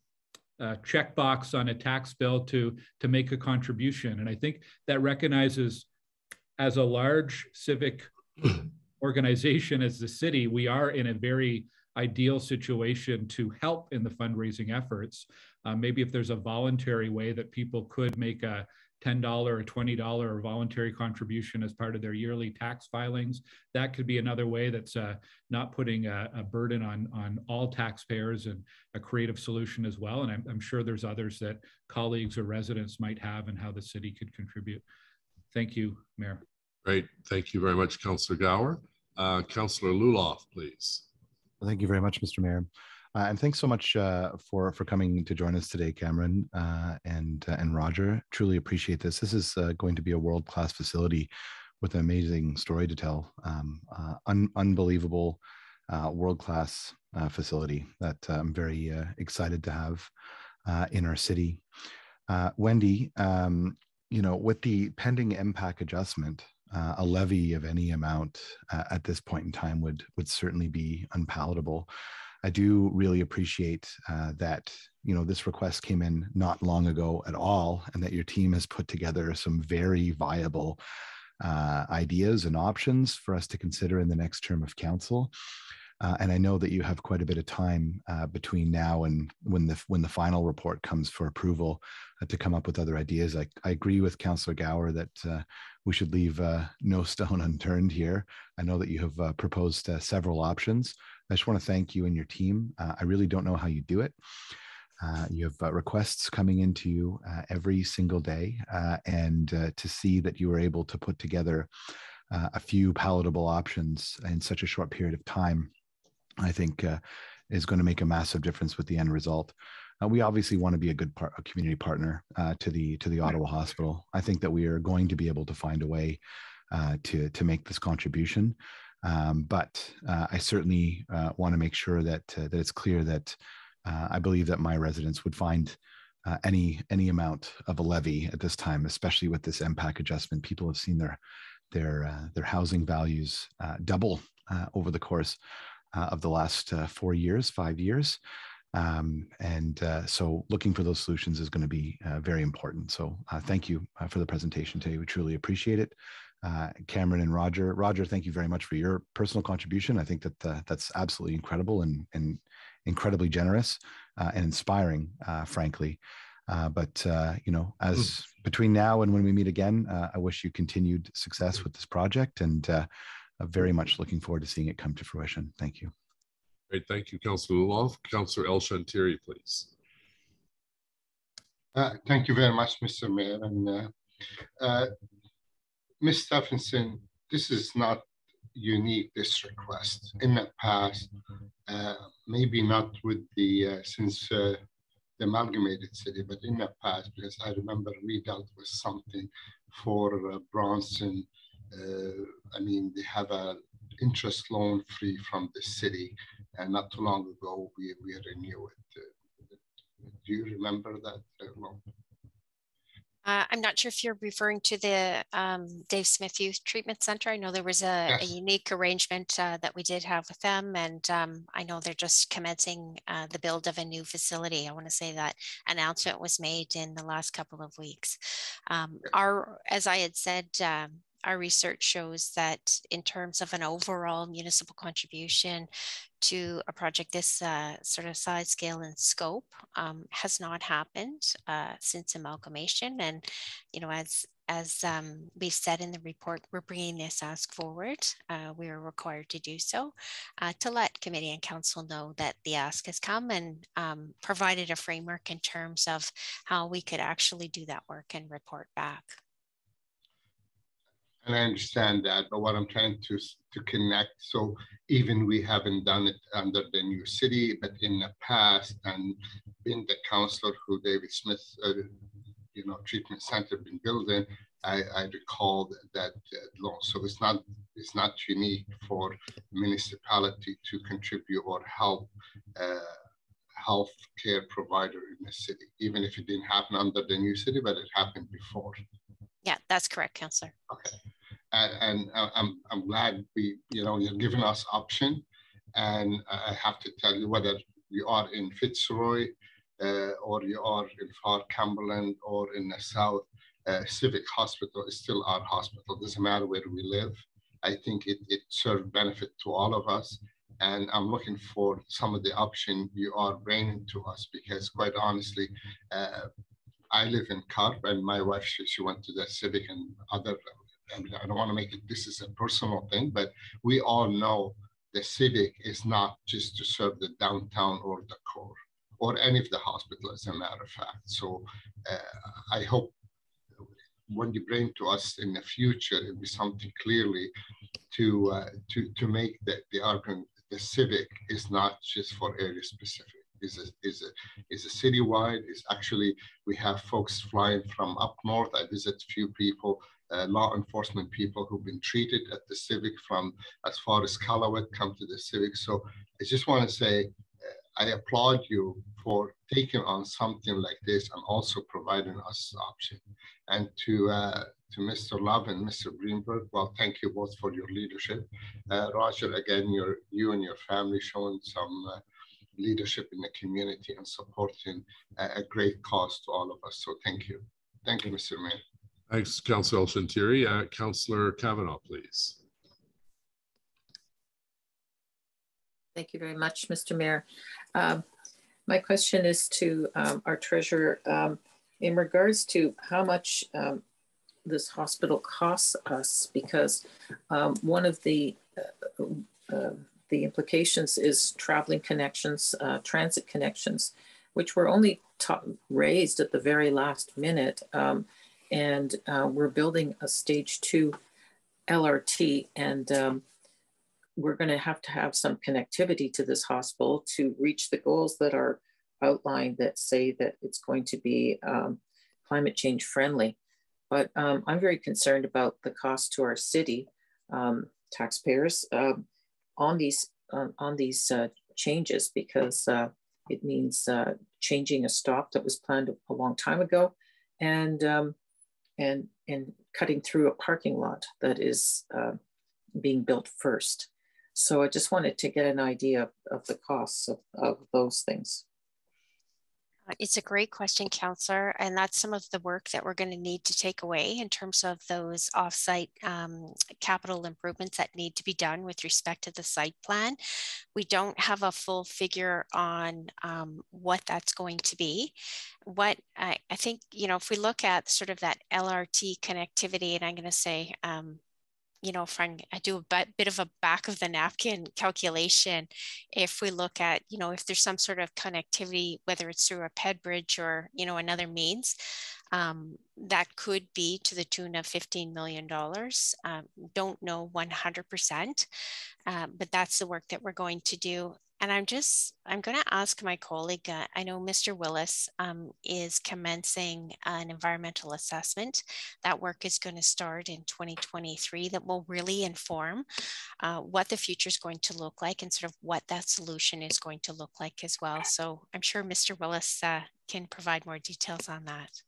uh, checkbox on a tax bill to, to make a contribution. And I think that recognizes as a large civic (clears throat) organization as the city, we are in a very ideal situation to help in the fundraising efforts. Uh, maybe if there's a voluntary way that people could make a $10 or $20 or voluntary contribution as part of their yearly tax filings, that could be another way that's uh, not putting a, a, burden on, on all taxpayers and a creative solution as well. And I'm, I'm sure there's others that colleagues or residents might have and how the city could contribute. Thank you, Mayor. Great. Thank you very much, Councillor Gower. Uh, Councillor Luloff, please. Thank you very much, Mr. Mayor. Uh, and thanks so much uh, for for coming to join us today, Cameron uh, and uh, and Roger. Truly appreciate this. This is uh, going to be a world class facility with an amazing story to tell. Um, uh, un unbelievable world class facility that I'm very excited to have in our city. Wendy, um, you know, with the pending MPAC adjustment, uh, a levy of any amount uh, at this point in time would would certainly be unpalatable. I do really appreciate uh, that you know this request came in not long ago at all, and that your team has put together some very viable uh, ideas and options for us to consider in the next term of council. Uh, and I know that you have quite a bit of time uh, between now and when the when the final report comes for approval uh, to come up with other ideas. I, I agree with Councillor Gower that uh, we should leave uh, no (laughs) stone unturned here. I know that you have uh, proposed several options. I just want to thank you and your team. I really don't know how you do it. you have requests coming into you every single day, and to see that you were able to put together a few palatable options in such a short period of time I think uh, is going to make a massive difference with the end result. uh, we obviously want to be a good part, a community partner uh, to the to the Ottawa Hospital. I think that we are going to be able to find a way uh, to to make this contribution. Um, but uh, I certainly uh, want to make sure that uh, that it's clear that I believe that my residents would find any any amount of a levy at this time, especially with this MPAC adjustment. People have seen their their their housing values double over the course of the last four years, five years. Um, and uh, so looking for those solutions is going to be uh, very important. So uh, thank you for the presentation today. We truly appreciate it uh, Cameron and Roger. Roger, thank you very much for your personal contribution. I think that uh, that's absolutely incredible and, and incredibly generous uh, and inspiring, uh, frankly. Uh, but uh, you know, as mm. between now and when we meet again, I wish you continued success with this project, and very much looking forward to seeing it come to fruition. Thank you. Great, thank you, Councillor Luloff. Councillor El-Chantiry, please. thank you very much, Mr. Mayor, and Ms. Stephenson, this is not unique, this request. In the past, uh, maybe not with the, uh, since uh, the amalgamated city, but in the past, because I remember we dealt with something for uh, Bronson. Uh, I mean, they have a interest loan free from the city, and not too long ago, we, we renewed it. Uh, do you remember that loan? Uh, I'm not sure if you're referring to the um, Dave Smith Youth Treatment Center. I know there was a, yes. a unique arrangement uh, that we did have with them, and um, I know they're just commencing uh, the build of a new facility. I want to say that announcement was made in the last couple of weeks. Um, our, as I had said um, our research shows that in terms of an overall municipal contribution to a project this uh, sort of size, scale, and scope um, has not happened uh, since amalgamation. And, you know, as as um, we said in the report, we're bringing this ask forward. Uh, we are required to do so uh, to let committee and council know that the ask has come and um, provided a framework in terms of how we could actually do that work and report back. And I understand that, but what I'm trying to to connect, so even we haven't done it under the new city, but in the past, and being the councillor who David Smith, uh, you know, treatment center been building, I, I recall that uh, law. So it's not it's not unique for municipality to contribute or help uh, health care provider in the city, even if it didn't happen under the new city, but it happened before. Yeah, that's correct, Councillor. Okay. And, and I'm, I'm glad we, you know, you're giving us option. And I have to tell you whether you are in Fitzroy uh, or you are in far Cumberland or in the South, uh, Civic Hospital is still our hospital. Doesn't matter where we live. I think it, it serves benefit to all of us. And I'm looking for some of the option you are bringing to us because quite honestly, uh, I live in Carp, and my wife she, she went to the Civic and other. I, I don't want to make it this is a personal thing, but we all know the Civic is not just to serve the downtown or the core or any of the hospital, as a matter of fact. So uh, I hope when you bring to us in the future, it'll be something clearly to uh, to to make the the argument the civic is not just for area specific is a, is a, is a citywide. Is actually we have folks flying from up north. I visit few people, uh, law enforcement people who've been treated at the Civic from as far as Calloway come to the Civic. So I just want to say uh, I applaud you for taking on something like this and also providing us option. And to uh, to Mr. Love and Mr. Greenberg, well, thank you both for your leadership. Uh, Roger, again, your you and your family showing some uh, leadership in the community and supporting a, a great cause to all of us. So thank you. Thank you, Mr. Mayor. Thanks, Councillor El-Chantiry. Uh, Councillor Kavanagh, please. Thank you very much, Mr. Mayor. Um, my question is to um, our treasurer um, in regards to how much um, this hospital costs us, because um, one of the uh, uh, the implications is traveling connections, uh, transit connections, which were only raised at the very last minute. Um, and uh, we're building a stage two LRT, and um, we're going to have to have some connectivity to this hospital to reach the goals that are outlined that say that it's going to be um, climate change friendly. But um, I'm very concerned about the cost to our city um, taxpayers um, on these on these uh, changes because uh, it means uh, changing a stop that was planned a long time ago, and um, and and cutting through a parking lot that is uh, being built first. So I just wanted to get an idea of, of the costs of, of those things. Uh, it's a great question, Councillor, and that's some of the work that we're going to need to take away in terms of those offsite um, capital improvements that need to be done with respect to the site plan. We don't have a full figure on um, what that's going to be. What I, I, think, you know, if we look at sort of that LRT connectivity, and I'm going to say um, you know, if I, do a bit of a back of the napkin calculation, if we look at, you know, if there's some sort of connectivity, whether it's through a PED bridge or, you know, another means, um, that could be to the tune of $15 million. Um, don't know 100%, uh, but that's the work that we're going to do. And I'm just, I'm going to ask my colleague, uh, I know Mr. Willis um, is commencing an environmental assessment. That work is going to start in 2023 that will really inform uh, what the future is going to look like and sort of what that solution is going to look like as well. So I'm sure Mr. Willis uh, can provide more details on that.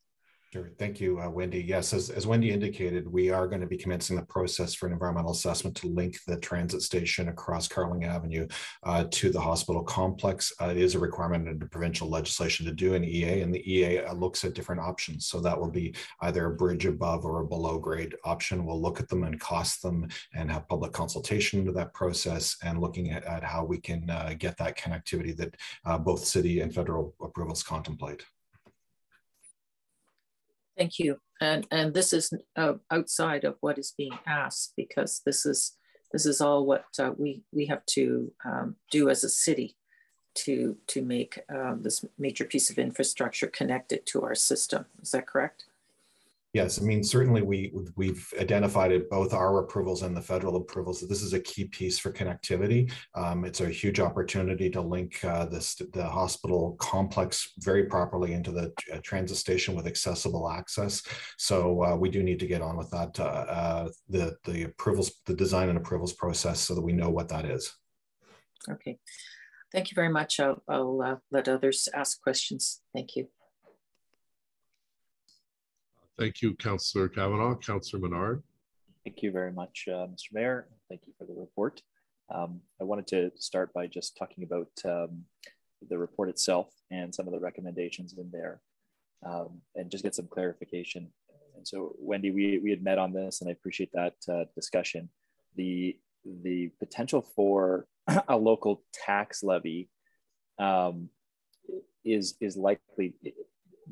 Sure. Thank you, uh, Wendy. Yes, as, as Wendy indicated, we are going to be commencing the process for an environmental assessment to link the transit station across Carling Avenue uh, to the hospital complex. Uh, it is a requirement under provincial legislation to do an EA, and the EA uh, looks at different options. So that will be either a bridge above or a below grade option. We'll look at them and cost them and have public consultation into that process and looking at, at how we can uh, get that connectivity that uh, both city and federal approvals contemplate. Thank you. And and this is uh, outside of what is being asked because this is this is all what uh, we we have to um, do as a city to to make um, this major piece of infrastructure connected to our system. Is that correct? Yes, I mean, certainly we, we've identified it, both our approvals and the federal approvals, that this is a key piece for connectivity. Um, it's a huge opportunity to link uh, this, the hospital complex very properly into the uh, transit station with accessible access. So uh, we do need to get on with that, uh, uh, the, the approvals, the design and approvals process so that we know what that is. Okay, thank you very much. I'll, I'll uh, let others ask questions. Thank you. Thank you, Councillor Kavanagh. Councillor Menard. Thank you very much, uh, Mr. Mayor. Thank you for the report. Um, I wanted to start by just talking about um, the report itself and some of the recommendations in there um, and just get some clarification. And so, Wendy, we, we had met on this and I appreciate that uh, discussion. The, the potential for (clears throat) a local tax levy um, is, is likely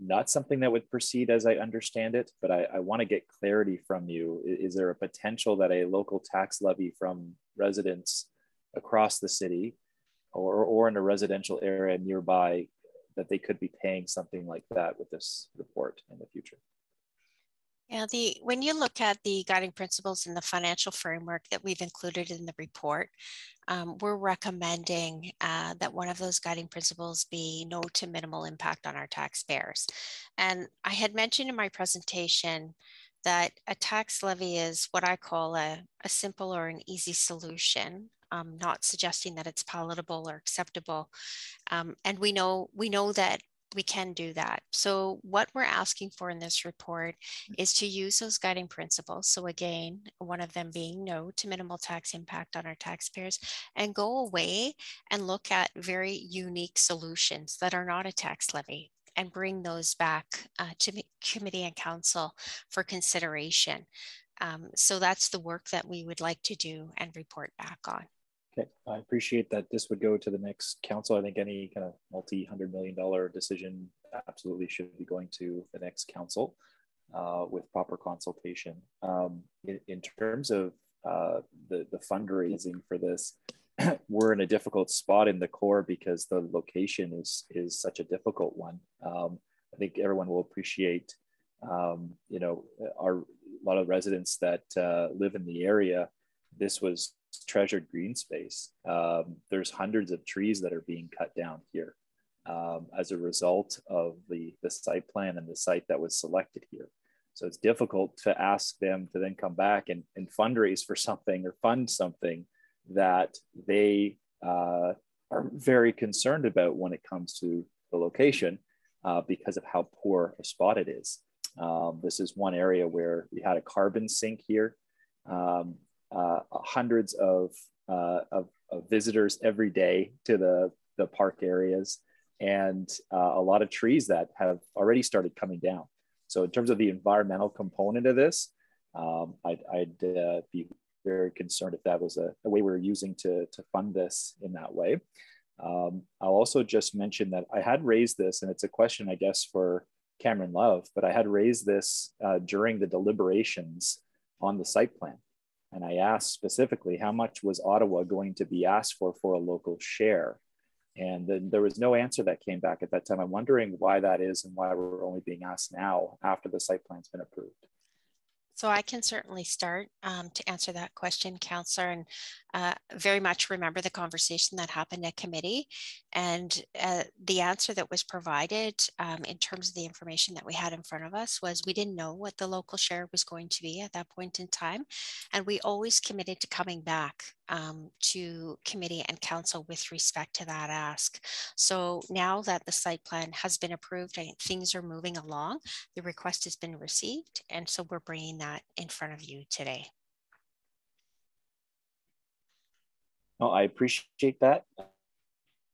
not something that would proceed as I understand it, but I, I want to get clarity from you. Is, is there a potential that a local tax levy from residents across the city or, or in a residential area nearby that they could be paying something like that with this report in the future? Yeah, the when you look at the guiding principles in the financial framework that we've included in the report, um, we're recommending uh, that one of those guiding principles be no to minimal impact on our taxpayers. And I had mentioned in my presentation that a tax levy is what I call a, a simple or an easy solution. Um, not suggesting that it's palatable or acceptable, um, and we know we know that we can do that. So what we're asking for in this report is to use those guiding principles. So again, one of them being no to minimal tax impact on our taxpayers and go away and look at very unique solutions that are not a tax levy and bring those back uh, to committee and council for consideration. Um, so that's the work that we would like to do and report back on. Okay, I appreciate that this would go to the next council. I think any kind of multi-hundred million dollar decision absolutely should be going to the next council uh, with proper consultation. Um, in, in, terms of uh, the, the fundraising for this, (clears throat) we're in a difficult spot in the core because the location is, is such a difficult one. Um, I think everyone will appreciate, um, you know, our, a lot of residents that uh, live in the area, this was treasured green space. Um, there's hundreds of trees that are being cut down here. um, as a result of the, the site plan and the site that was selected here. So it's difficult to ask them to then come back and, and fundraise for something or fund something that they uh, are very concerned about when it comes to the location uh, because of how poor a spot it is. Um, this is one area where we had a carbon sink here, um, uh, hundreds of, uh, of, of, visitors every day to the, the park areas, and uh, a lot of trees that have already started coming down. So in terms of the environmental component of this, um, I'd, I'd uh, be very concerned if that was a, a, way we were using to, to fund this in that way. Um, I'll also just mention that I had raised this, and it's a question, I guess, for Cameron Love, but I had raised this uh, during the deliberations on the site plan. And I asked specifically how much was Ottawa going to be asked for for a local share? And then there was no answer that came back at that time. I'm wondering why that is and why we're only being asked now after the site plan's been approved. So I can certainly start um, to answer that question, Councillor, and uh, very much remember the conversation that happened at committee. And uh, the answer that was provided um, in terms of the information that we had in front of us was we didn't know what the local share was going to be at that point in time. And we always committed to coming back um, to committee and council with respect to that ask. So now that the site plan has been approved, I, things are moving along. The request has been received, and so we're bringing that in front of you today. No, I appreciate that.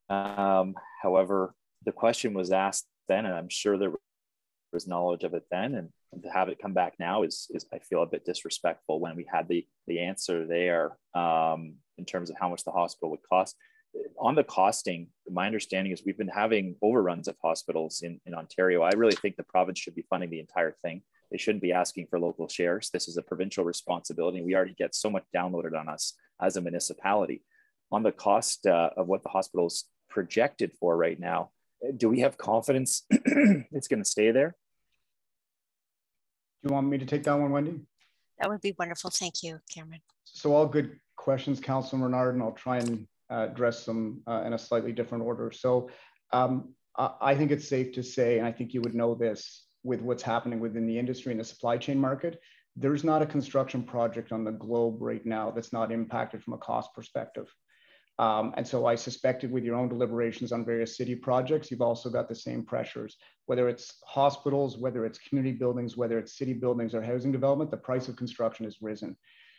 Um, however, the question was asked then, and I'm sure there was knowledge of it then, and to have it come back now is, is I feel a bit disrespectful when we had the the answer there um, in terms of how much the hospital would cost. On the costing, my understanding is we've been having overruns of hospitals in, in Ontario. I really think the province should be funding the entire thing. They shouldn't be asking for local shares. This is a provincial responsibility. We already get so much downloaded on us as a municipality. On the cost uh, of what the hospital's projected for right now, do we have confidence (clears throat) it's going to stay there? Do you want me to take that one, Wendy? That would be wonderful. Thank you, Cameron. So all good questions, Councilman Menard, and I'll try and uh, address them uh, in a slightly different order. So um, I think it's safe to say, and I think you would know this with what's happening within the industry and the supply chain market, there's not a construction project on the globe right now that's not impacted from a cost perspective. Um, and so I suspected with your own deliberations on various city projects, you've also got the same pressures, whether it's hospitals, whether it's community buildings, whether it's city buildings or housing development, the price of construction has risen.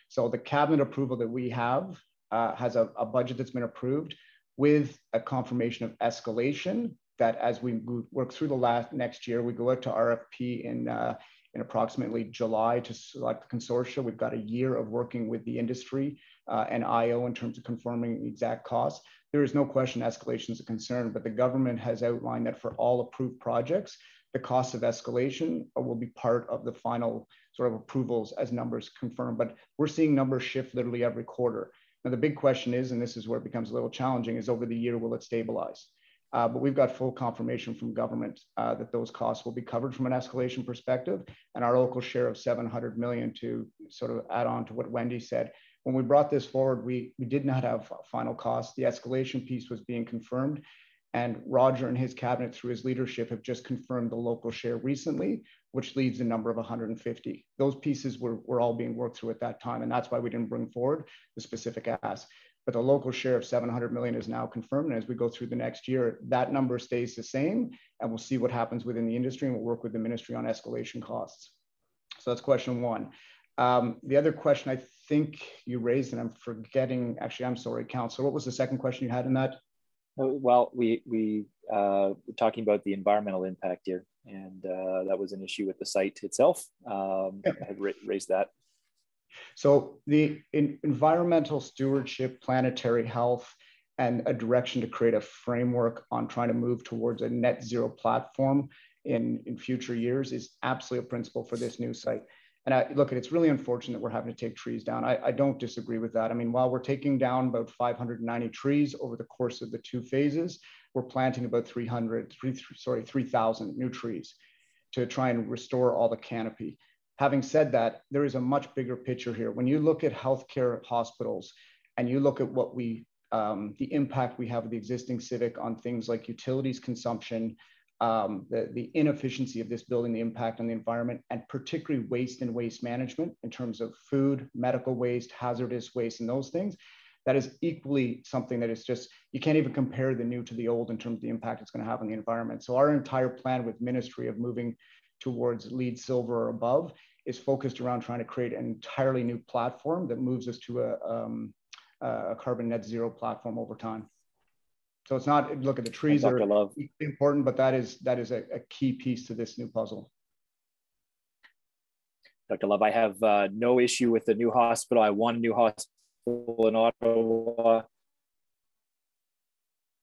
So the cabinet approval that we have uh, has a, a, budget that's been approved with a confirmation of escalation that as we move, work through the last next year, we go out to RFP in, uh, in approximately July to select the consortia. We've got a year of working with the industry uh, and IO in terms of confirming exact costs. There is no question escalation is a concern, but the government has outlined that for all approved projects, the cost of escalation will be part of the final sort of approvals as numbers confirm. But we're seeing numbers shift literally every quarter. Now, the big question is, and this is where it becomes a little challenging, is over the year, will it stabilize? Uh, but we've got full confirmation from government uh, that those costs will be covered from an escalation perspective. And our local share of 700 million to sort of add on to what Wendy said, when we brought this forward, we, we did not have final costs. The escalation piece was being confirmed. And Roger and his cabinet, through his leadership, have just confirmed the local share recently, which leaves a number of 150. Those pieces were, were all being worked through at that time. And that's why we didn't bring forward the specific ask. But the local share of 700 million is now confirmed. And as we go through the next year, that number stays the same. And we'll see what happens within the industry and we'll work with the ministry on escalation costs. So that's question one. Um, the other question I think you raised, and I'm forgetting, actually, I'm sorry, Council, what was the second question you had in that? Oh, well, we, we uh, were talking about the environmental impact here, and uh, that was an issue with the site itself. Um, I had ra raised that. So the in environmental stewardship, planetary health, and a direction to create a framework on trying to move towards a net zero platform in, in future years is absolutely a principle for this new site. And I, look, it's really unfortunate that we're having to take trees down. I, I don't disagree with that. I mean, while we're taking down about 590 trees over the course of the two phases, we're planting about 300, three, sorry, 3,000 new trees to try and restore all the canopy. Having said that, there is a much bigger picture here. When you look at healthcare hospitals and you look at what we um, the impact we have with the existing Civic on things like utilities consumption, um, the, the inefficiency of this building, the impact on the environment, and particularly waste and waste management in terms of food, medical waste, hazardous waste, and those things. That is equally something that is just, you can't even compare the new to the old in terms of the impact it's going to have on the environment. So our entire plan with ministry of moving towards LEED silver or above is focused around trying to create an entirely new platform that moves us to a, um, a carbon net zero platform over time. So it's not look at the trees that are Love. important, but that is that is a, a, key piece to this new puzzle. Dr. Love, I have uh, no issue with the new hospital. I want a new hospital in Ottawa.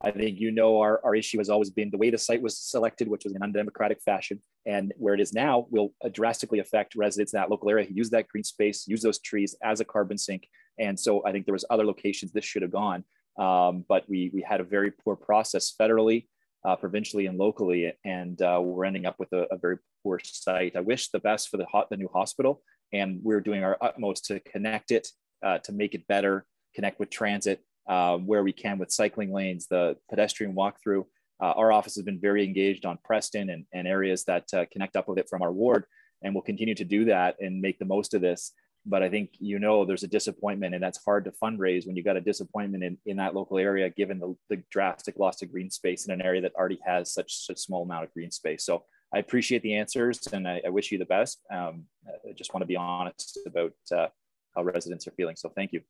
I think you know our, our issue has always been the way the site was selected, which was in undemocratic fashion, and where it is now will uh, drastically affect residents in that local area who use that green space, use those trees as a carbon sink. And so I think there was other locations this should have gone. Um, but we, we had a very poor process federally, uh, provincially, and locally, and uh, we're ending up with a, a, very poor site. I wish the best for the, hot, the new hospital, and we're doing our utmost to connect it, uh, to make it better, connect with transit uh, where we can with cycling lanes, the pedestrian walkthrough. Uh, our office has been very engaged on Preston and, and areas that uh, connect up with it from our ward, and we'll continue to do that and make the most of this but I think you know there's a disappointment, and that's hard to fundraise when you got a disappointment in, in that local area, given the, the drastic loss of green space in an area that already has such a small amount of green space. So I appreciate the answers, and I, I wish you the best. Um, I just want to be honest about uh, how residents are feeling. So thank you.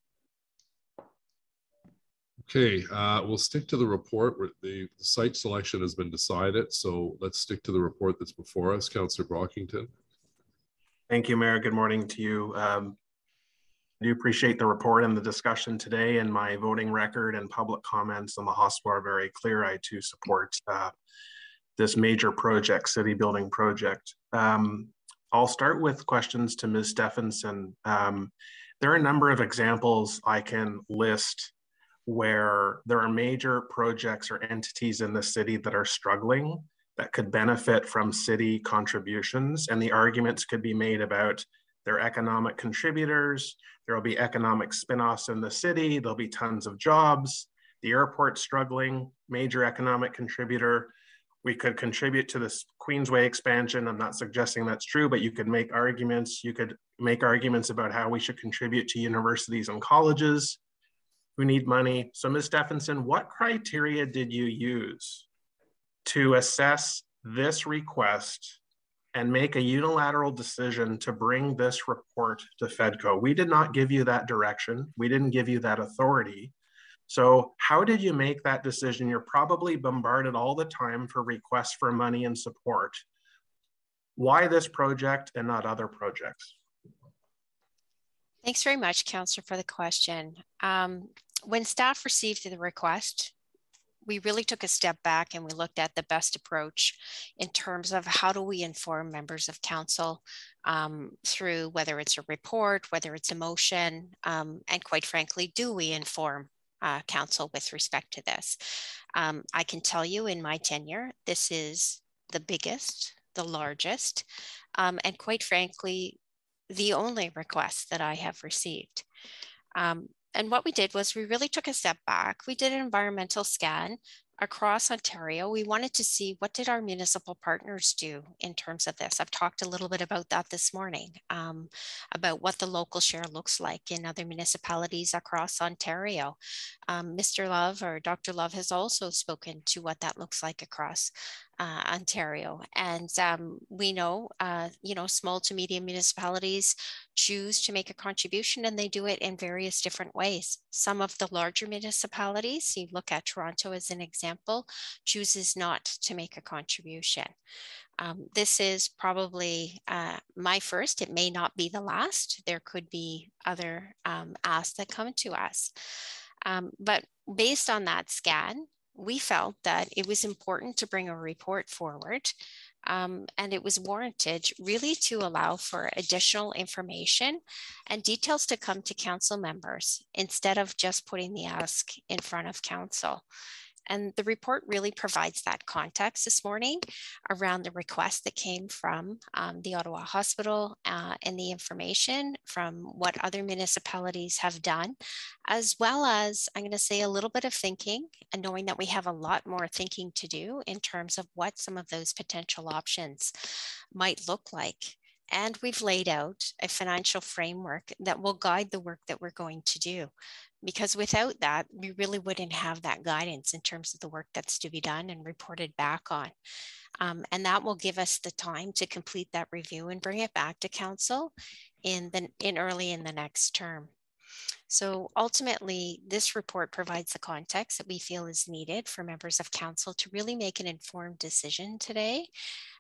Okay, uh, we'll stick to the report where the site selection has been decided. So let's stick to the report that's before us. Councillor Brockington. Thank you, Mayor. Good morning to you. Um, I do appreciate the report and the discussion today and my voting record and public comments on the hospital are very clear. I too support uh, this major project, city building project. Um, I'll start with questions to Ms. Stephenson. Um, there are a number of examples I can list where there are major projects or entities in the city that are struggling that could benefit from city contributions. And the arguments could be made about their economic contributors. There will be economic spin-offs in the city. There'll be tons of jobs. The airport struggling, major economic contributor. We could contribute to this Queensway expansion. I'm not suggesting that's true, but you could make arguments. You could make arguments about how we should contribute to universities and colleges who need money. So Ms. Stephenson, what criteria did you use to assess this request and make a unilateral decision to bring this report to FEDCO. We did not give you that direction. We didn't give you that authority. So how did you make that decision? You're probably bombarded all the time for requests for money and support. Why this project and not other projects? Thanks very much, Councillor, for the question. Um, when staff received the request, we really took a step back and we looked at the best approach in terms of how do we inform members of council um, through whether it's a report, whether it's a motion, um, and quite frankly, do we inform uh, council with respect to this? Um, I can tell you in my tenure, this is the biggest, the largest, um, and quite frankly, the only request that I have received. Um, and what we did was we really took a step back. We did an environmental scan across Ontario. We wanted to see what did our municipal partners do in terms of this. I've talked a little bit about that this morning, um, about what the local share looks like in other municipalities across Ontario. Um, Mr. Love or Dr. Love has also spoken to what that looks like across uh, Ontario. And um, we know, uh, you know, small to medium municipalities choose to make a contribution and they do it in various different ways. Some of the larger municipalities, you look at Toronto as an example, chooses not to make a contribution. Um, this is probably uh, my first. It may not be the last. There could be other um, asks that come to us. Um, but based on that scan, we felt that it was important to bring a report forward um, and it was warranted really to allow for additional information and details to come to council members instead of just putting the ask in front of council. And the report really provides that context this morning around the request that came from um, the Ottawa Hospital uh, and the information from what other municipalities have done, as well as, I'm going to say, a little bit of thinking and knowing that we have a lot more thinking to do in terms of what some of those potential options might look like. And we've laid out a financial framework that will guide the work that we're going to do. Because without that, we really wouldn't have that guidance in terms of the work that's to be done and reported back on. Um, and that will give us the time to complete that review and bring it back to council in the in early in the next term. So ultimately, this report provides the context that we feel is needed for members of council to really make an informed decision today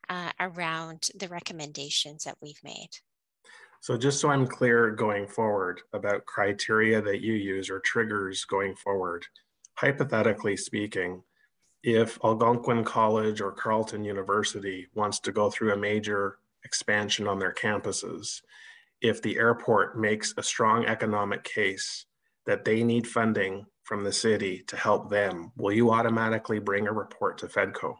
uh, around the recommendations that we've made. So just so I'm clear going forward about criteria that you use or triggers going forward, hypothetically speaking, if Algonquin College or Carleton University wants to go through a major expansion on their campuses, if the airport makes a strong economic case that they need funding from the city to help them, will you automatically bring a report to FEDCO?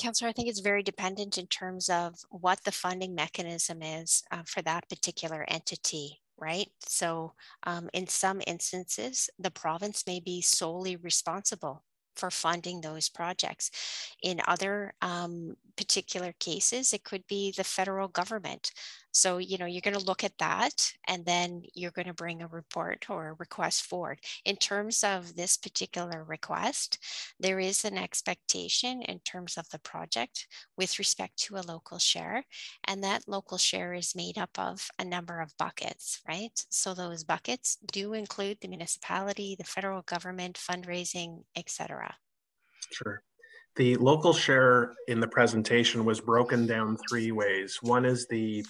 Councillor, I think it's very dependent in terms of what the funding mechanism is uh, for that particular entity, right? So um, in some instances, the province may be solely responsible for funding those projects. In other um, particular cases, it could be the federal government. So, you know, you're going to look at that and then you're going to bring a report or a request forward. In terms of this particular request, there is an expectation in terms of the project with respect to a local share. And that local share is made up of a number of buckets, right? So those buckets do include the municipality, the federal government, fundraising, etc. Sure. The local share in the presentation was broken down three ways. One is the,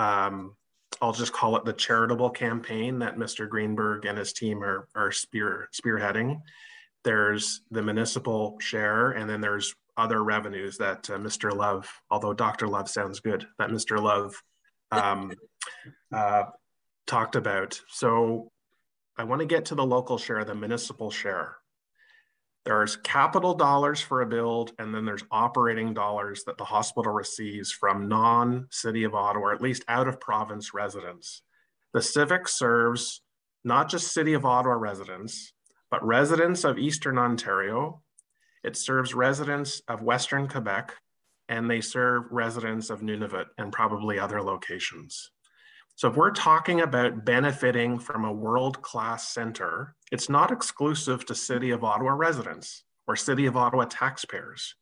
um, I'll just call it the charitable campaign that Mr. Greenberg and his team are, are spear, spearheading. There's the municipal share, and then there's other revenues that uh, Mr. Love, although Dr. Love sounds good, that Mr. Love um, (laughs) uh, talked about. So I want to get to the local share, the municipal share. There's capital dollars for a build, and then there's operating dollars that the hospital receives from non-City of Ottawa, or at least out of province residents. The Civic serves not just City of Ottawa residents, but residents of Eastern Ontario. It serves residents of Western Quebec, and they serve residents of Nunavut and probably other locations. So if we're talking about benefiting from a world-class center, it's not exclusive to City of Ottawa residents or City of Ottawa taxpayers.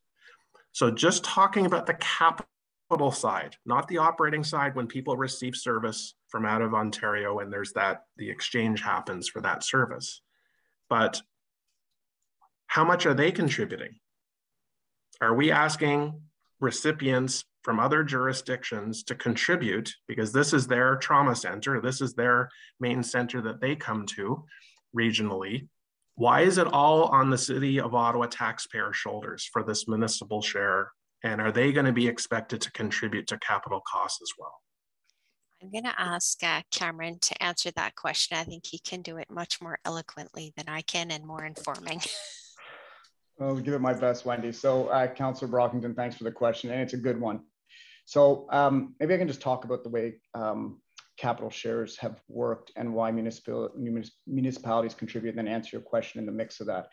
So just talking about the capital side, not the operating side when people receive service from out of Ontario and there's that, the exchange happens for that service. But how much are they contributing? Are we asking recipients from other jurisdictions to contribute because this is their trauma center, this is their main center that they come to regionally. Why is it all on the City of Ottawa taxpayer shoulders for this municipal share? And are they going to be expected to contribute to capital costs as well? I'm going to ask uh, Cameron to answer that question. I think he can do it much more eloquently than I can and more informing. (laughs) I'll give it my best, Wendy. So, uh, Councillor Brockington, thanks for the question, and it's a good one. So, um, maybe I can just talk about the way um, capital shares have worked and why municipal, municipalities contribute, and then answer your question in the mix of that.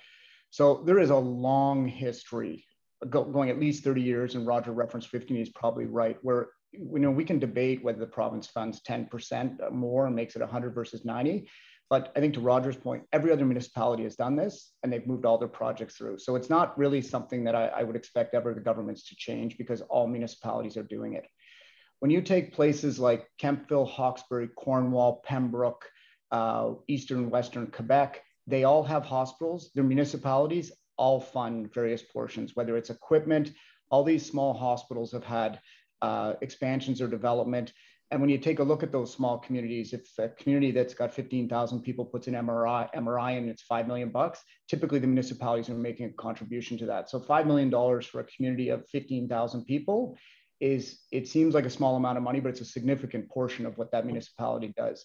So, there is a long history going at least 30 years, and Roger referenced 15 is probably right, where you know we can debate whether the province funds 10% more and makes it 100 versus 90 but I think to Roger's point, every other municipality has done this and they've moved all their projects through. So it's not really something that I, I would expect ever the governments to change because all municipalities are doing it. When you take places like Kemptville, Hawkesbury, Cornwall, Pembroke, uh, Eastern, Western Quebec, they all have hospitals. Their municipalities all fund various portions, whether it's equipment. All these small hospitals have had uh, expansions or development. And when you take a look at those small communities, if a community that's got 15,000 people puts an MRI, MRI and it's 5 million bucks, typically the municipalities are making a contribution to that. So $5 million for a community of 15,000 people is, it seems like a small amount of money, but it's a significant portion of what that municipality does.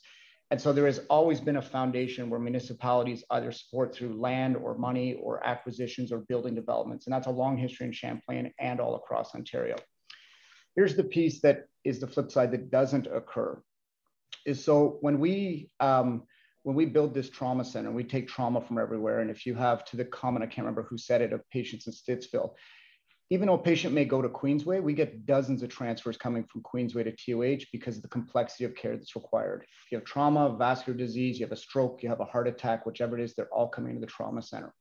And so there has always been a foundation where municipalities either support through land or money or acquisitions or building developments. And that's a long history in Champlain and all across Ontario. Here's the piece that is the flip side that doesn't occur. Is so when we um, when we build this trauma center, and we take trauma from everywhere. And if you have to the comment, I can't remember who said it, of patients in Stittsville, even though a patient may go to Queensway, we get dozens of transfers coming from Queensway to TOH because of the complexity of care that's required. If you have trauma, vascular disease, you have a stroke, you have a heart attack, whichever it is, they're all coming to the trauma center.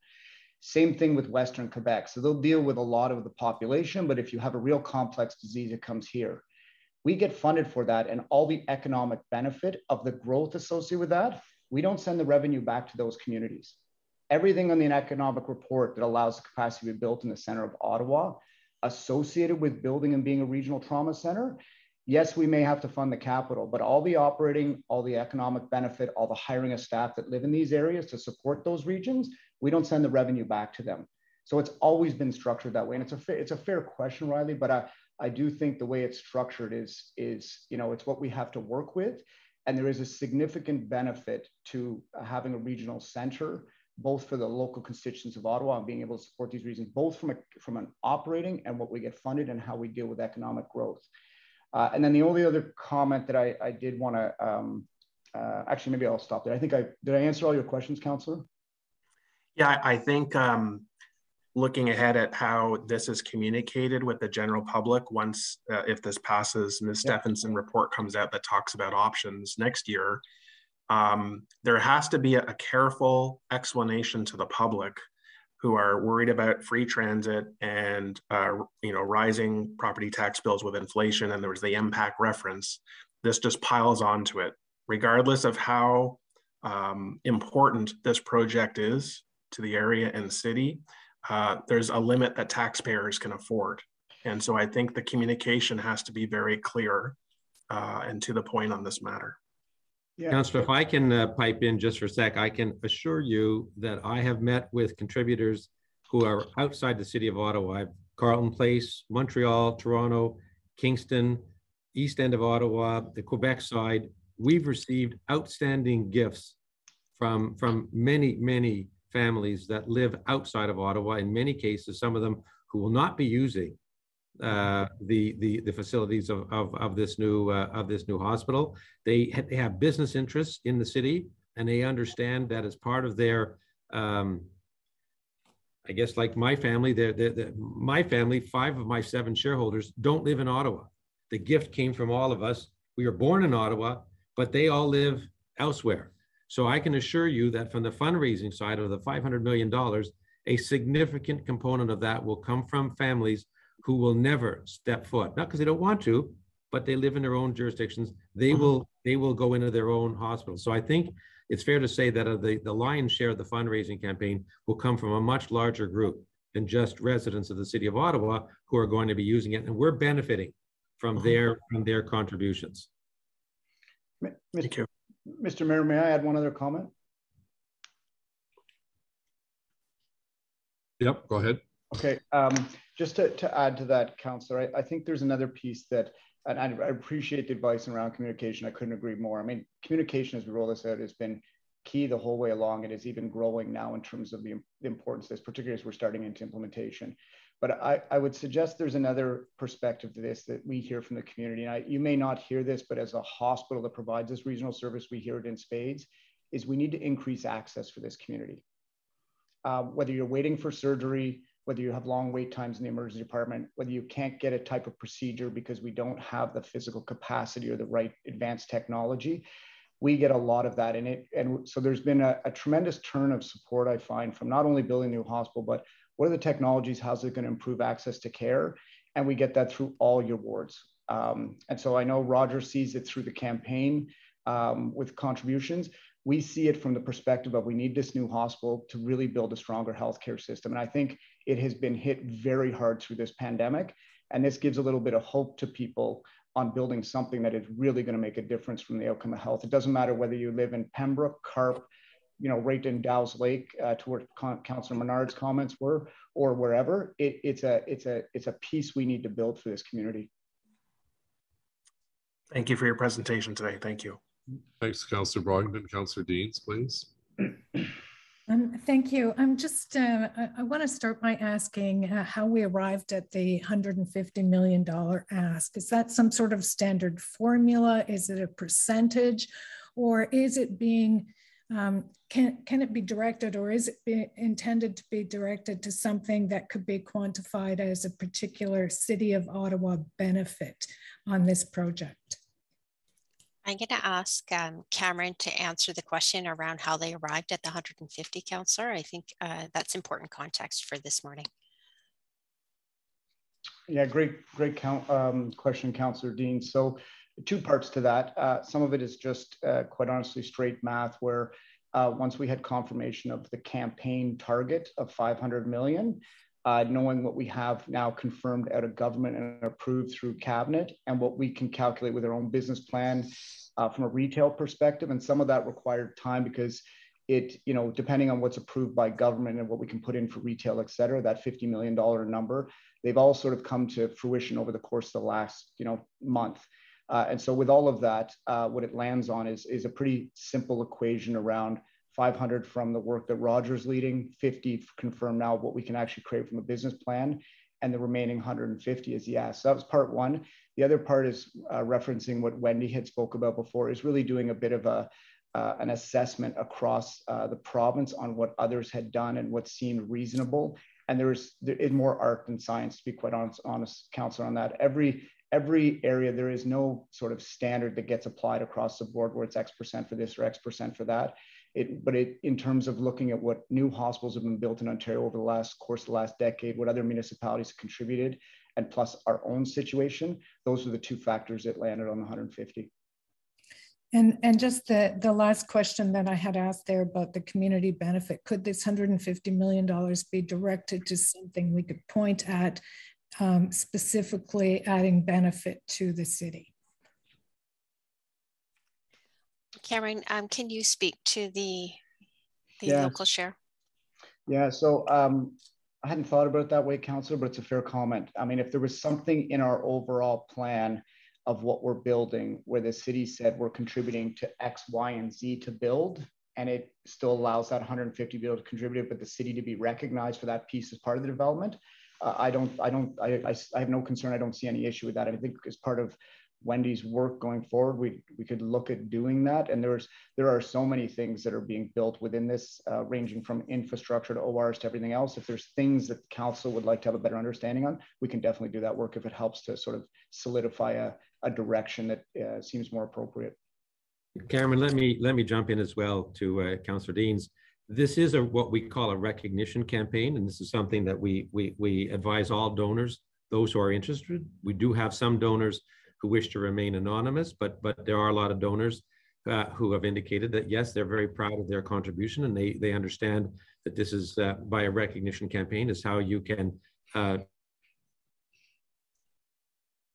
Same thing with Western Quebec. So they'll deal with a lot of the population, but if you have a real complex disease, it comes here. We get funded for that and all the economic benefit of the growth associated with that, we don't send the revenue back to those communities everything on the economic report that allows the capacity to be built in the center of Ottawa associated with building and being a regional trauma center. Yes, we may have to fund the capital, but all the operating, all the economic benefit, all the hiring of staff that live in these areas to support those regions, we don't send the revenue back to them. So it's always been structured that way. And it's a fair, it's a fair question, Riley, but I, I do think the way it's structured is, is, you know, it's what we have to work with. And there is a significant benefit to having a regional center both for the local constituents of Ottawa and being able to support these regions, both from, a, from an operating and what we get funded and how we deal with economic growth. Uh, and then the only other comment that I, I did want to, um, uh, actually, maybe I'll stop there. I think I, did I answer all your questions, Councillor? Yeah, I think um, looking ahead at how this is communicated with the general public once, uh, if this passes, Ms. Stephanson report comes out that talks about options next year, um, there has to be a, careful explanation to the public who are worried about free transit and uh, you know rising property tax bills with inflation and there was the impact reference this just piles onto it regardless of how um, important this project is to the area and the city uh, there's a limit that taxpayers can afford and so i think the communication has to be very clear uh, and to the point on this matter yeah. Councillor, if I can uh, pipe in just for a sec, I can assure you that I have met with contributors who are outside the city of Ottawa. I've Carleton Place, Montreal, Toronto, Kingston, east end of Ottawa, the Quebec side. We've received outstanding gifts from, from many, many families that live outside of Ottawa. In many cases, some of them who will not be using uh, the, the, the facilities of, of, of this new uh, of this new hospital. They, ha they have business interests in the city, and they understand that as part of their, um, I guess, like my family, they're, they're, they're, my family, five of my seven shareholders don't live in Ottawa. The gift came from all of us. We were born in Ottawa, but they all live elsewhere. So I can assure you that from the fundraising side of the $500 million, a significant component of that will come from families who will never step foot, not because they don't want to, but they live in their own jurisdictions. They mm-hmm. will they will go into their own hospitals. So I think it's fair to say that uh, the, the lion's share of the fundraising campaign will come from a much larger group than just residents of the city of Ottawa who are going to be using it, and we're benefiting from mm-hmm. their from their contributions. Thank you. Mr. Mayor, may I add one other comment? Yep, go ahead. Okay, um, just to, to add to that, Councillor, I, I think there's another piece that, and I, I appreciate the advice around communication. I couldn't agree more. I mean, communication as we roll this out has been key the whole way along. It is even growing now in terms of the, the importance of this, particularly as we're starting into implementation. But I, I would suggest there's another perspective to this that we hear from the community. And I, you may not hear this, but as a hospital that provides this regional service, we hear it in spades, is we need to increase access for this community. Uh, whether you're waiting for surgery, whether you have long wait times in the emergency department, whether you can't get a type of procedure because we don't have the physical capacity or the right advanced technology. We get a lot of that in it. And so there's been a, a tremendous turn of support, I find, from not only building a new hospital, but what are the technologies? How's it going to improve access to care? And we get that through all your wards. Um, and so I know Roger sees it through the campaign um, with contributions. We see it from the perspective of we need this new hospital to really build a stronger healthcare system. And I think it has been hit very hard through this pandemic. And this gives a little bit of hope to people on building something that is really going to make a difference from the outcome of health. It doesn't matter whether you live in Pembroke, Carp, you know, right in Dow's Lake, uh, to where Con- Councillor Menard's comments were, or wherever. It, it's a it's a it's a piece we need to build for this community. Thank you for your presentation today. Thank you. Thanks, Councillor Brockington. Councillor Deans, please. (clears throat) Um, thank you. I'm just, uh, I, I want to start by asking uh, how we arrived at the $150 million ask. Is that some sort of standard formula? Is it a percentage? Or is it being, um, can, can it be directed or is it be intended to be directed to something that could be quantified as a particular City of Ottawa benefit on this project? I'm going to ask um, Cameron to answer the question around how they arrived at the 150 counselor. I think uh, that's important context for this morning. Yeah, great, great count, um, question, Councillor Dean. So two parts to that. Uh, some of it is just uh, quite honestly straight math where uh, once we had confirmation of the campaign target of 500 million, uh, knowing what we have now confirmed out of government and approved through cabinet and what we can calculate with our own business plan uh, from a retail perspective. And some of that required time because it, you know, depending on what's approved by government and what we can put in for retail, et cetera, that $50 million number, they've all sort of come to fruition over the course of the last, you know, month. Uh, and so with all of that, uh, what it lands on is, is a pretty simple equation around 500 from the work that Roger's leading, 50 confirmed now what we can actually create from a business plan, and the remaining 150 is yes. So that was part one. The other part is uh, referencing what Wendy had spoke about before, is really doing a bit of a uh, an assessment across uh, the province on what others had done and what seemed reasonable. And there's there is more art than science, to be quite honest, honest, Councillor, on that. Every every area there is no sort of standard that gets applied across the board where it's X percent for this or X percent for that. It, but it, in terms of looking at what new hospitals have been built in Ontario over the last course of the last decade, what other municipalities contributed, and plus our own situation, those are the two factors that landed on the 150. And, and just the, the last question that I had asked there about the community benefit, could this $150 million be directed to something we could point at um, specifically adding benefit to the city? Cameron, um, can you speak to the, the Yeah. local share? Yeah, so um, I hadn't thought about it that way, Councillor, but it's a fair comment. I mean, if there was something in our overall plan of what we're building where the city said we're contributing to X, Y, and Z to build, and it still allows that 150 to be able to contribute, but the city to be recognized for that piece as part of the development, I don't, I don't, I, I, I have no concern. I don't see any issue with that. I think as part of Wendy's work going forward, we we could look at doing that. And there's there are so many things that are being built within this, uh, ranging from infrastructure to ORs to everything else. If there's things that the council would like to have a better understanding on, we can definitely do that work if it helps to sort of solidify a, a direction that uh, seems more appropriate. Cameron, let me let me jump in as well to uh, Councillor Deans. This is a what we call a recognition campaign, and this is something that we we we advise all donors, those who are interested. We do have some donors who wish to remain anonymous, but but there are a lot of donors uh, who have indicated that yes, they're very proud of their contribution, and they they understand that this is uh, by a recognition campaign is how you can uh,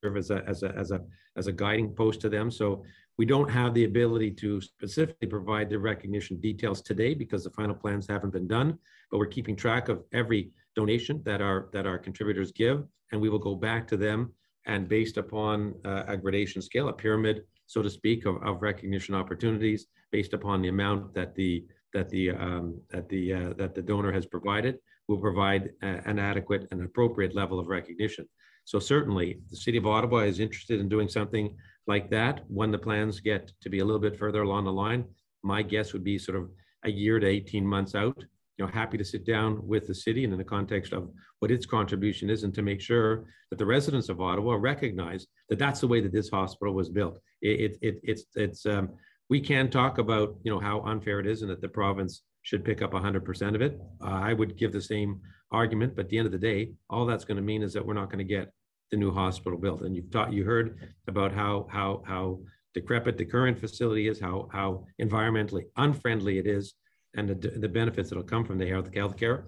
serve as a as a as a as a guiding post to them. So we don't have the ability to specifically provide the recognition details today because the final plans haven't been done, but we're keeping track of every donation that our that our contributors give, and we will go back to them and based upon uh, a gradation scale, a pyramid, so to speak, of, of recognition opportunities based upon the amount that the that the um, that the uh, that the donor has provided, will provide a, an adequate and appropriate level of recognition. So certainly, the City of Ottawa is interested in doing something like that when the plans get to be a little bit further along the line. My guess would be sort of a year to 18 months out. You know, happy to sit down with the city and in the context of what its contribution is and to make sure that the residents of Ottawa recognize that that's the way that this hospital was built. It, it, it it's, it's, um, we can talk about, you know, how unfair it is and that the province should pick up 100% of it. Uh, I would give the same argument, but at the end of the day, all that's going to mean is that we're not going to get the new hospital built. And you've taught, you heard about how how how decrepit the current facility is, how how environmentally unfriendly it is, and the, the benefits that'll come from the health care.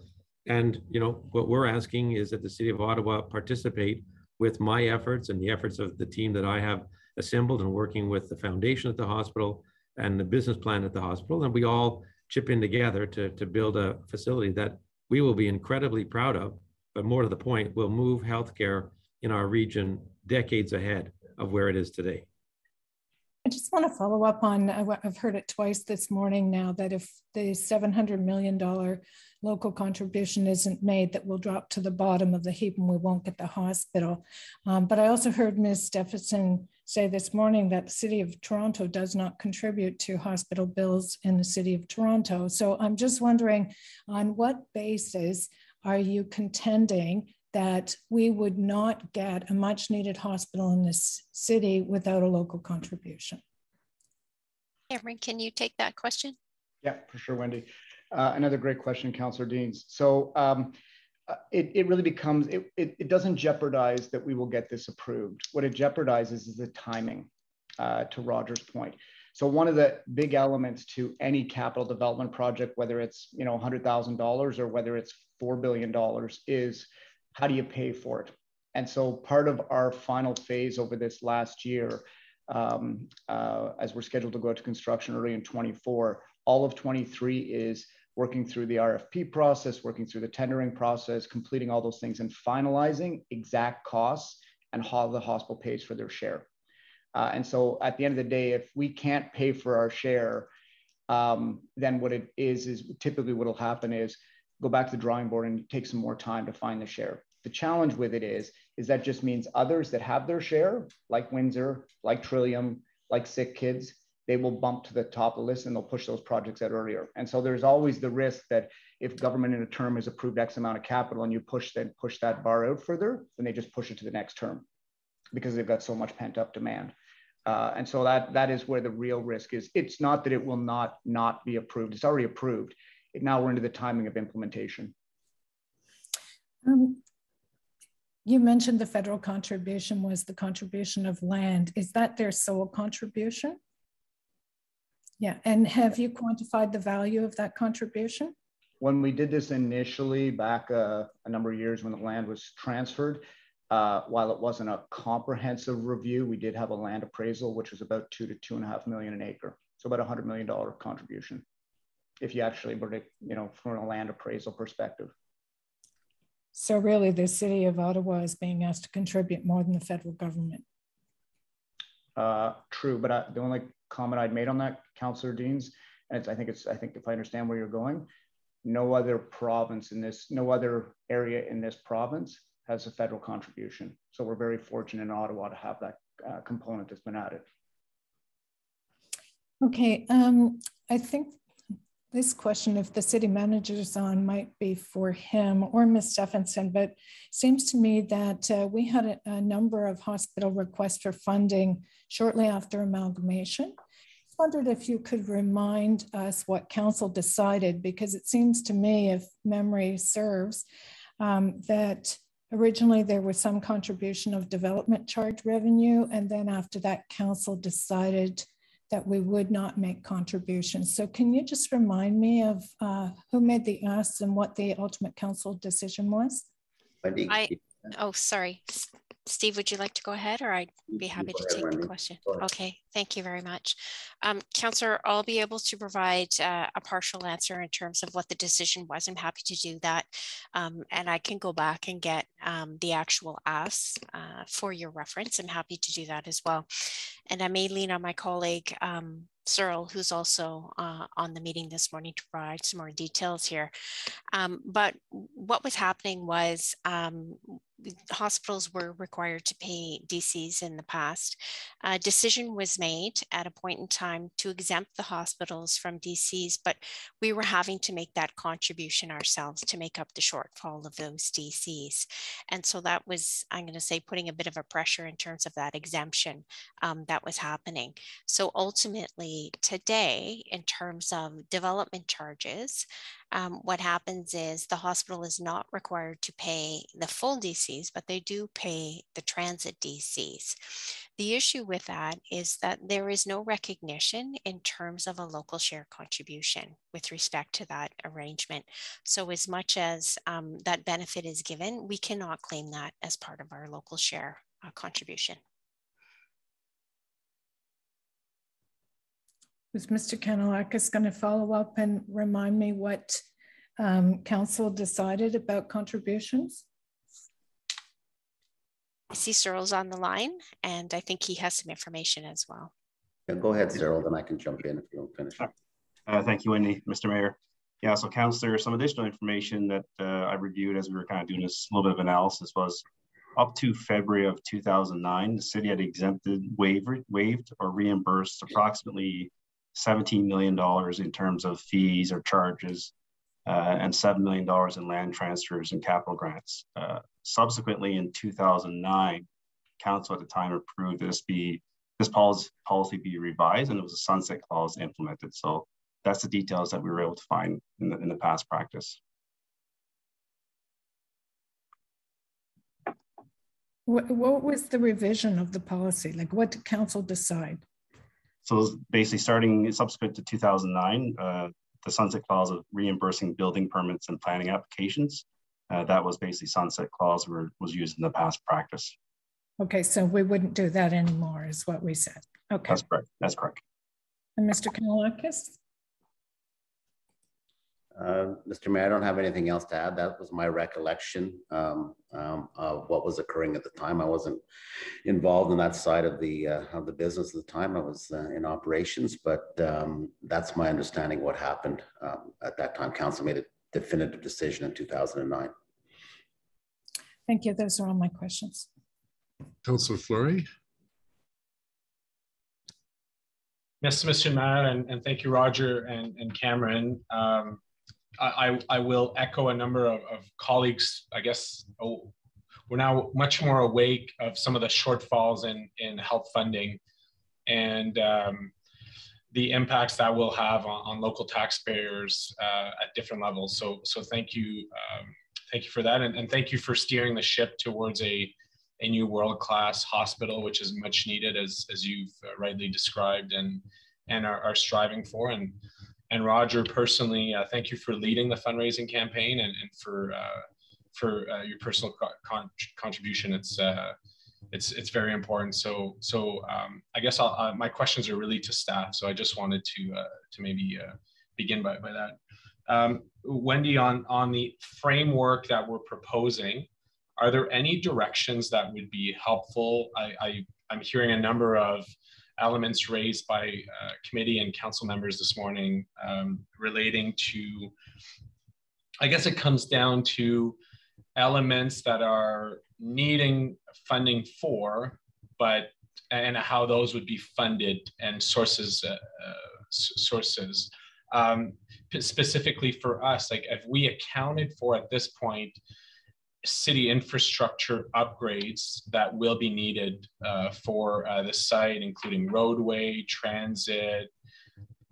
And you know what we're asking is that the city of Ottawa participate with my efforts and the efforts of the team that I have assembled and working with the foundation at the hospital and the business plan at the hospital, and we all chip in together to to build a facility that we will be incredibly proud of. But more to the point, we'll move healthcare in our region decades ahead of where it is today. I just want to follow up on, I've heard it twice this morning now, that if the $700 million local contribution isn't made, that we'll drop to the bottom of the heap and we won't get the hospital. Um, but I also heard Ms. Stephanson say this morning that the City of Toronto does not contribute to hospital bills in the City of Toronto. So I'm just wondering on what basis are you contending that we would not get a much needed hospital in this city without a local contribution. Cameron, can you take that question? Yeah, for sure, Wendy. Uh, another great question, Councillor Deans. So um, uh, it, it really becomes, it, it, it, doesn't jeopardize that we will get this approved. What it jeopardizes is the timing, uh, to Roger's point. So one of the big elements to any capital development project, whether it's you know $100,000 or whether it's $4 billion is how do you pay for it? And so part of our final phase over this last year, um, uh, as we're scheduled to go to construction early in 24, all of 23 is working through the RFP process, working through the tendering process, completing all those things and finalizing exact costs and how the hospital pays for their share. Uh, and so at the end of the day, if we can't pay for our share, um, then what it is, is typically what will happen is go back to the drawing board and take some more time to find the share. The challenge with it is, is that just means others that have their share, like Windsor, like Trillium, like Sick Kids, they will bump to the top of the list and they'll push those projects out earlier. And so there's always the risk that if government in a term has approved X amount of capital and you push that push that bar out further, then they just push it to the next term because they've got so much pent up demand. Uh, and so that that is where the real risk is. It's not that it will not not be approved. It's already approved. It, now we're into the timing of implementation. Um, you mentioned the federal contribution was the contribution of land. Is that their sole contribution? Yeah, and have you quantified the value of that contribution? When we did this initially back uh, a number of years when the land was transferred, uh, while it wasn't a comprehensive review, we did have a land appraisal, which was about two to two and a half million an acre. So about a hundred million dollar contribution, if you actually were to, you know, from a land appraisal perspective. So really the city of Ottawa is being asked to contribute more than the federal government. Uh, true, but I, the only comment I'd made on that, Councillor Deans, and I think it's, I think if I understand where you're going, no other province in this, no other area in this province has a federal contribution. So we're very fortunate in Ottawa to have that uh, component that's been added. Okay, um, I think this question, if the city manager is on, might be for him or Ms. Stephanson, but seems to me that uh, we had a, a, number of hospital requests for funding shortly after amalgamation. I wondered if you could remind us what council decided, because it seems to me, if memory serves, um, that originally there was some contribution of development charge revenue, and then after that, council decided that we would not make contributions. So can you just remind me of uh, who made the ask and what the ultimate council decision was? I, oh, sorry. Steve, would you like to go ahead or I'd be happy to take the question? Okay, thank you very much. Um, Councillor, I'll be able to provide uh, a partial answer in terms of what the decision was. I'm happy to do that. Um, and I can go back and get um, the actual asks uh, for your reference. I'm happy to do that as well. And I may lean on my colleague, um, Cyril, who's also uh, on the meeting this morning to provide some more details here. Um, but what was happening was um, hospitals were required to pay DCs in the past. A decision was made at a point in time to exempt the hospitals from DCs, but we were having to make that contribution ourselves to make up the shortfall of those DCs. And so that was, I'm going to say, putting a bit of a pressure in terms of that exemption um, that was happening. So ultimately, today, in terms of development charges, um, what happens is the hospital is not required to pay the full DCs, but they do pay the transit DCs. The issue with that is that there is no recognition in terms of a local share contribution with respect to that arrangement. So as much as um, that benefit is given, we cannot claim that as part of our local share uh, contribution. Was Mr. Kanellakos going to follow up and remind me what um, council decided about contributions? I see Cyril's on the line, and I think he has some information as well. Yeah, go ahead, Cyril, then I can jump in if you don't finish. Uh, thank you, Wendy, Mr. Mayor. Yeah, so councillor, some additional information that uh, I reviewed as we were kind of doing this little bit of analysis was up to February of 2009, the city had exempted, waived, waived or reimbursed approximately $17 million in terms of fees or charges uh, and $7 million in land transfers and capital grants. Uh, subsequently, in 2009, council at the time approved this be this policy, policy be revised and it was a sunset clause implemented. So that's the details that we were able to find in the, in the past practice. What, what was the revision of the policy? Like what did council decide? So basically starting subsequent to 2009, uh, the sunset clause of reimbursing building permits and planning applications, uh, that was basically sunset clause were, was used in the past practice. Okay, so we wouldn't do that anymore is what we said. Okay. That's correct. That's correct. And Mr. Kanellakos? Uh, Mr. Mayor, I don't have anything else to add. That was my recollection um, um, of what was occurring at the time. I wasn't involved in that side of the uh, of the business at the time. I was uh, in operations, but um, that's my understanding what happened um, at that time. Council made a definitive decision in 2009. Thank you. Those are all my questions. Councillor Fleury. Yes, Mr. Mayor, and, and thank you, Roger and, and Cameron. Um, I, I will echo a number of, of colleagues. I guess oh, we're now much more awake of some of the shortfalls in, in health funding and um, the impacts that will have on, on local taxpayers uh, at different levels. So, so thank you, um, thank you for that, and, and thank you for steering the ship towards a a new world-class hospital, which is much needed, as as you've rightly described, and and are, are striving for. And and Roger, personally, uh, thank you for leading the fundraising campaign and, and for uh, for uh, your personal con contribution. It's uh, it's it's very important. So so um, I guess uh, my questions are really to staff. So I just wanted to uh, to maybe begin by by that. Um, Wendy, on on the framework that we're proposing, are there any directions that would be helpful? I, I I'm hearing a number of elements raised by uh, committee and council members this morning um, relating to, I guess it comes down to elements that are needing funding for, but and how those would be funded and sources uh, uh, sources. Um, specifically for us, like if we accounted for at this point city infrastructure upgrades that will be needed uh, for uh, the site, including roadway, transit.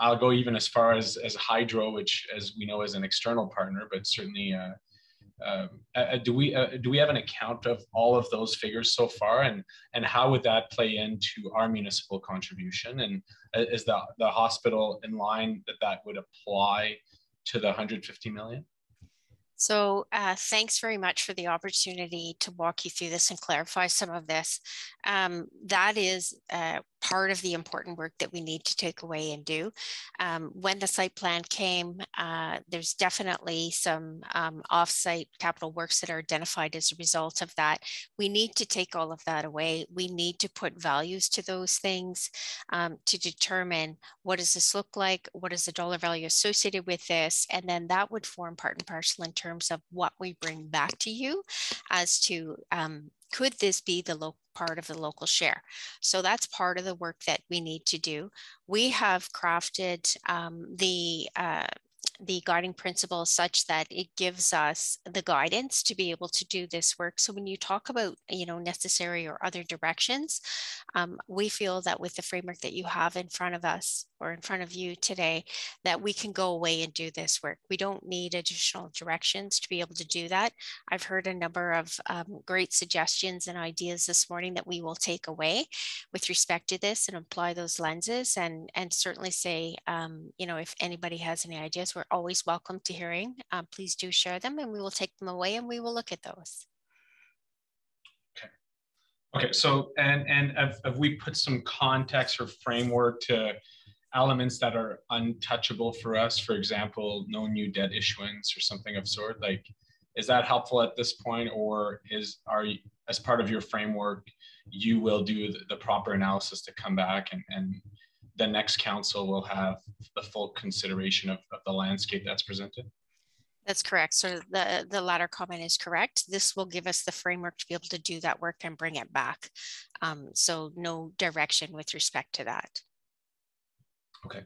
I'll go even as far as, as hydro, which as we know is an external partner, but certainly uh, um, uh, uh, do we uh, do we have an account of all of those figures so far, and and how would that play into our municipal contribution? And is the the hospital in line that that would apply to the 150 million? So uh, thanks very much for the opportunity to walk you through this and clarify some of this. Um, that is uh, part of the important work that we need to take away and do. Um, when the site plan came, uh, there's definitely some um, offsite capital works that are identified as a result of that. We need to take all of that away. We need to put values to those things um, to determine what does this look like? What is the dollar value associated with this? And then that would form part and parcel in terms of what we bring back to you as to um, could this be the local part of the local share? So that's part of the work that we need to do. We have crafted um, the uh, the guiding principles such that it gives us the guidance to be able to do this work. So when you talk about, you know, necessary or other directions, um, we feel that with the framework that you have in front of us or in front of you today, that we can go away and do this work. We don't need additional directions to be able to do that. I've heard a number of um, great suggestions and ideas this morning that we will take away with respect to this and apply those lenses and, and certainly say, um, you know, if anybody has any ideas, we're always welcome to hearing. Um, please do share them and we will take them away and we will look at those. Okay. Okay, so and and have, have we put some context or framework to elements that are untouchable for us? For example, no new debt issuance or something of sort. Like, is that helpful at this point, or is are you, as part of your framework, you will do the, the proper analysis to come back and and the next council will have the full consideration of, of the landscape that's presented. That's correct. So the, the latter comment is correct. This will give us the framework to be able to do that work and bring it back. Um, so no direction with respect to that. Okay.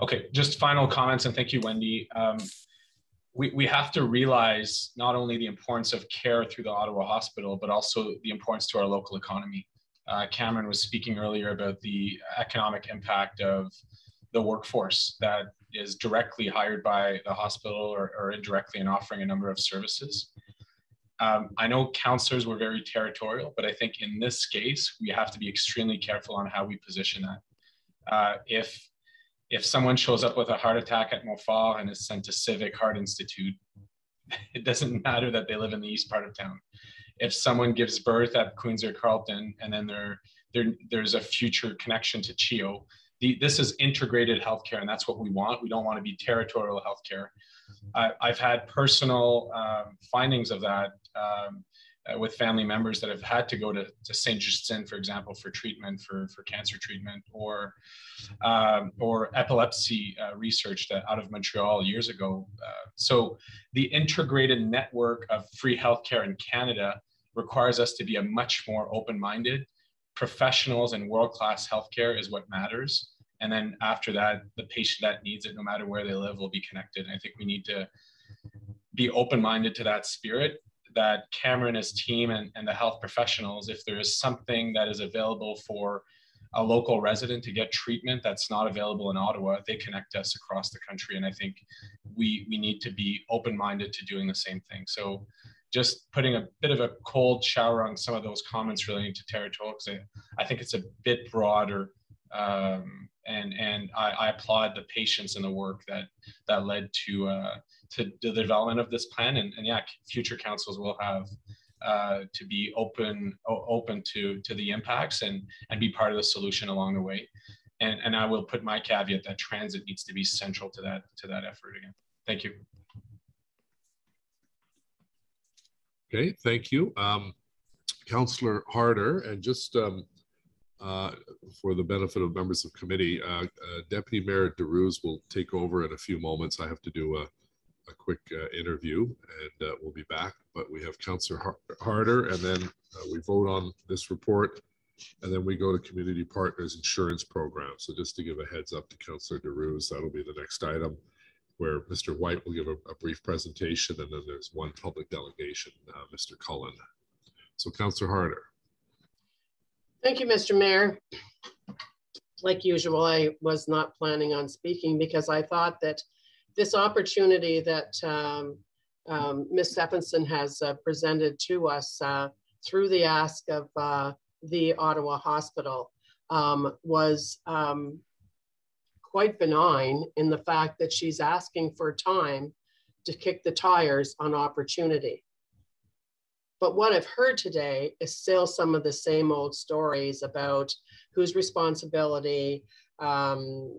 Okay. Just final comments and thank you, Wendy. Um, we, we have to realize not only the importance of care through the Ottawa Hospital, but also the importance to our local economy. Uh, Cameron was speaking earlier about the economic impact of the workforce that is directly hired by the hospital or, or indirectly in offering a number of services. Um, I know counselors were very territorial, but I think in this case, we have to be extremely careful on how we position that. Uh, if if someone shows up with a heart attack at Montfort and is sent to Civic Heart Institute, (laughs) it doesn't matter that they live in the east part of town. If someone gives birth at Queensway Carleton and then there, there there's a future connection to CHEO, the, this is integrated healthcare, and that's what we want. We don't want to be territorial healthcare. I, have had personal um, findings of that um, uh, with family members that have had to go to, to Sainte-Justine, for example, for treatment for, for cancer treatment, or um, or epilepsy uh, research that out of Montreal years ago. Uh, so the integrated network of free healthcare in Canada requires us to be a much more open-minded professionals and world-class healthcare is what matters. And then after that, the patient that needs it, no matter where they live, will be connected. And I think we need to be open-minded to that spirit that Cameron, and his team, and, and the health professionals, if there is something that is available for a local resident to get treatment that's not available in Ottawa, they connect us across the country. And I think we we need to be open-minded to doing the same thing. So just putting a bit of a cold shower on some of those comments relating to territorial, because I, I think it's a bit broader. Um, and and I, I, applaud the patience and the work that that led to uh, to the development of this plan. And, and yeah, future councils will have uh, to be open open to to the impacts and and be part of the solution along the way. And and I will put my caveat that transit needs to be central to that to that effort again. Thank you. Okay, thank you. Um, Councillor Harder, and just um, uh, for the benefit of members of committee, uh, uh, Deputy Mayor Darouze will take over in a few moments. I have to do a, a quick uh, interview and uh, we'll be back. But we have Councillor Harder and then uh, we vote on this report and then we go to Community Partners Insurance Program. So just to give a heads up to Councillor Darouze, that'll be the next item where Mr. White will give a, a brief presentation and then there's one public delegation, Mr. Cullen. So Councillor Harder. Thank you, Mr. Mayor. Like usual, I was not planning on speaking because I thought that this opportunity that um, um, Ms. Stephanson has uh, presented to us uh, through the ask of uh, the Ottawa Hospital um, was um, quite benign in the fact that she's asking for time to kick the tires on opportunity. But what I've heard today is still some of the same old stories about whose responsibility, um,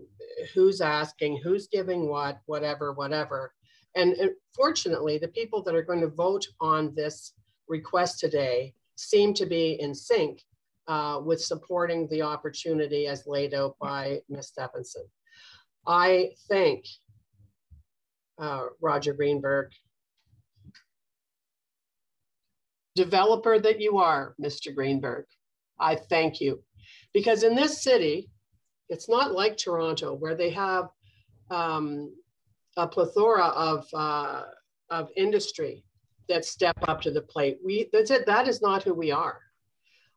who's asking, who's giving what, whatever, whatever. And, fortunately, the people that are going to vote on this request today seem to be in sync uh, with supporting the opportunity as laid out by Ms. Stephanson. I thank uh, Roger Greenberg developer that you are, Mr. Greenberg, I thank you. Because in this city, it's not like Toronto where they have um, a plethora of, uh, of industry that step up to the plate. We, that's it, that is not who we are.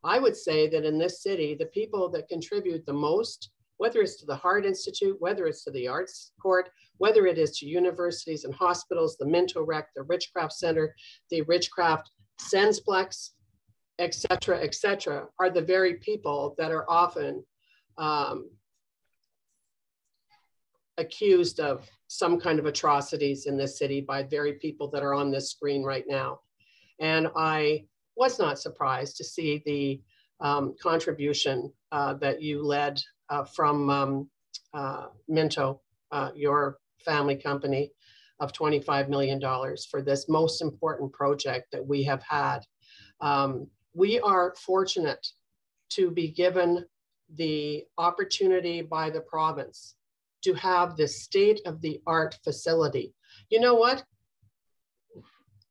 I would say that in this city, the people that contribute the most, whether it's to the Heart Institute, whether it's to the Arts Court, whether it is to universities and hospitals, the Minto Rec, the Richcraft Center, the Richcraft Sensplex, et cetera, et cetera, are the very people that are often um, accused of some kind of atrocities in this city by very people that are on this screen right now. And I was not surprised to see the um, contribution uh, that you led uh, from um, uh, Minto, uh, your family company, of $25 million for this most important project that we have had. Um, we are fortunate to be given the opportunity by the province to have this state of the art facility. You know what?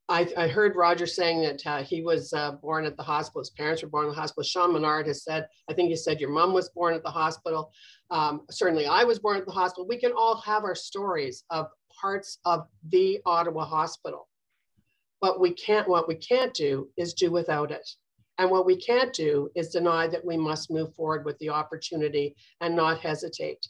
I, I heard Roger saying that uh, he was uh, born at the hospital. His parents were born in the hospital. Shawn Menard has said, I think he said your mom was born at the hospital. Um, certainly I was born at the hospital. We can all have our stories of parts of the Ottawa hospital. But we can't, what we can't do is do without it. And what we can't do is deny that we must move forward with the opportunity and not hesitate.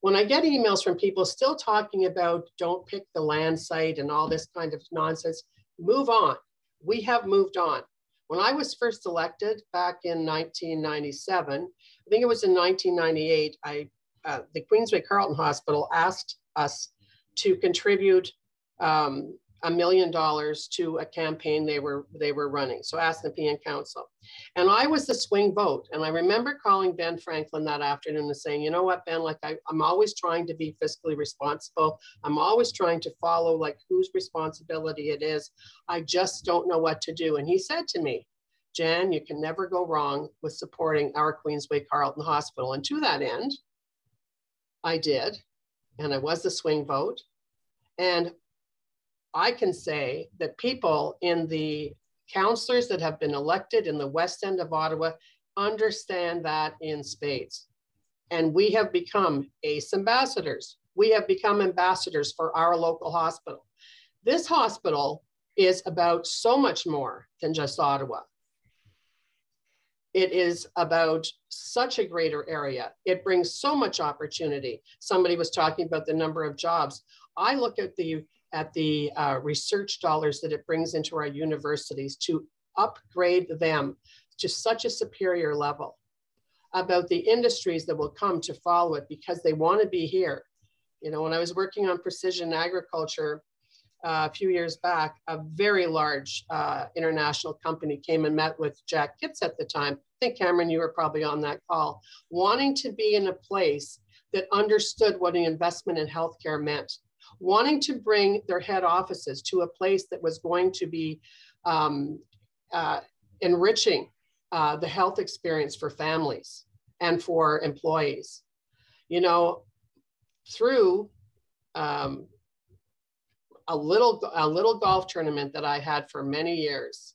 When I get emails from people still talking about don't pick the land site and all this kind of nonsense, move on. We have moved on. When I was first elected back in 1997, I think it was in 1998, I, uh, the Queensway Carleton Hospital asked us to contribute um, a million dollars to a campaign they were they were running. So Nepean Council. And I was the swing vote. And I remember calling Ben Franklin that afternoon and saying, you know what, Ben, like I, I'm always trying to be fiscally responsible. I'm always trying to follow like whose responsibility it is. I just don't know what to do. And he said to me, Jan, you can never go wrong with supporting our Queensway Carleton Hospital. And to that end, I did. And I was the swing vote. And I can say that people in the councillors that have been elected in the west end of Ottawa understand that in spades. And we have become ACE ambassadors. We have become ambassadors for our local hospital. This hospital is about so much more than just Ottawa. It is about such a greater area. It brings so much opportunity. Somebody was talking about the number of jobs. I look at the at the uh, research dollars that it brings into our universities to upgrade them to such a superior level, about the industries that will come to follow it because they want to be here. You know, when I was working on precision agriculture uh, a few years back, a very large uh, international company came and met with Jack Kitts at the time. I think, Cameron, you were probably on that call, wanting to be in a place that understood what an investment in healthcare meant wanting to bring their head offices to a place that was going to be um, uh, enriching uh, the health experience for families and for employees. You know, through um, a little a little golf tournament that I had for many years,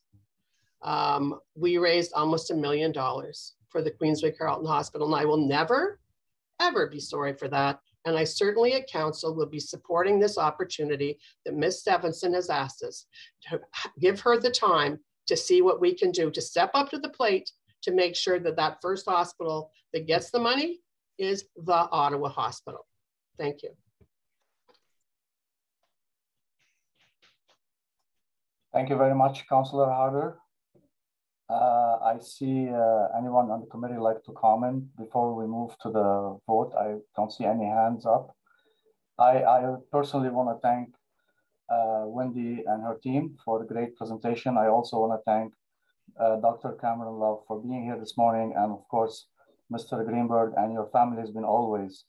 um, we raised almost a million dollars for the Queensway Carleton Hospital, and I will never, ever be sorry for that and I certainly at council will be supporting this opportunity that Ms. Stephanson has asked us to give her the time to see what we can do to step up to the plate to make sure that that first hospital that gets the money is the Ottawa Hospital. Thank you. Thank you very much, Councillor Harder. Uh, I see uh, anyone on the committee like to comment before we move to the vote. I don't see any hands up. I, I personally want to thank uh, Wendy and her team for the great presentation. I also want to thank uh, Dr. Cameron Love for being here this morning. And of course, Mr. Greenberg and your family has been always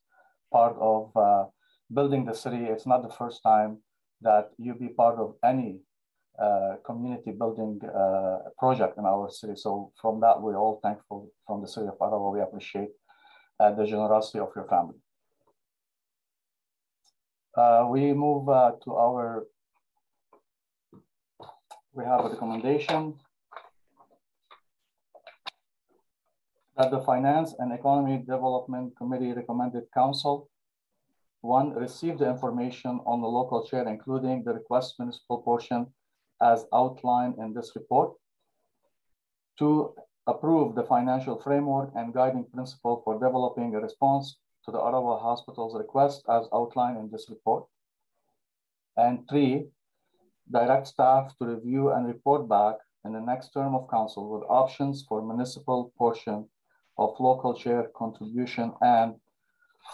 part of uh, building the city. It's not the first time that you be part of any uh, community building uh, project in our city. So from that, we're all thankful from the city of Ottawa. We appreciate uh, the generosity of your family. Uh, we move uh, to our, we have a recommendation that the Finance and Economy Development Committee recommended council one, receive the information on the local share, including the request municipal portion as outlined in this report. To approve the financial framework and guiding principle for developing a response to the Ottawa Hospital's request as outlined in this report. And three, direct staff to review and report back in the next term of council with options for municipal portion of local share contribution and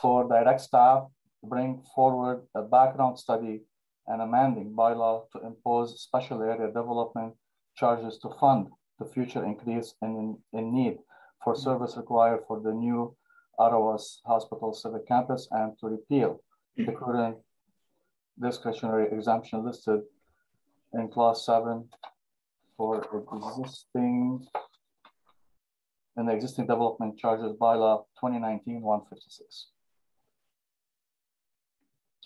for direct staff to bring forward a background study and amending bylaw to impose special area development charges to fund the future increase in, in need for service required for the new Ottawa's Hospital Civic Campus and to repeal the current discretionary exemption listed in clause seven for existing in the existing development charges bylaw 2019-156.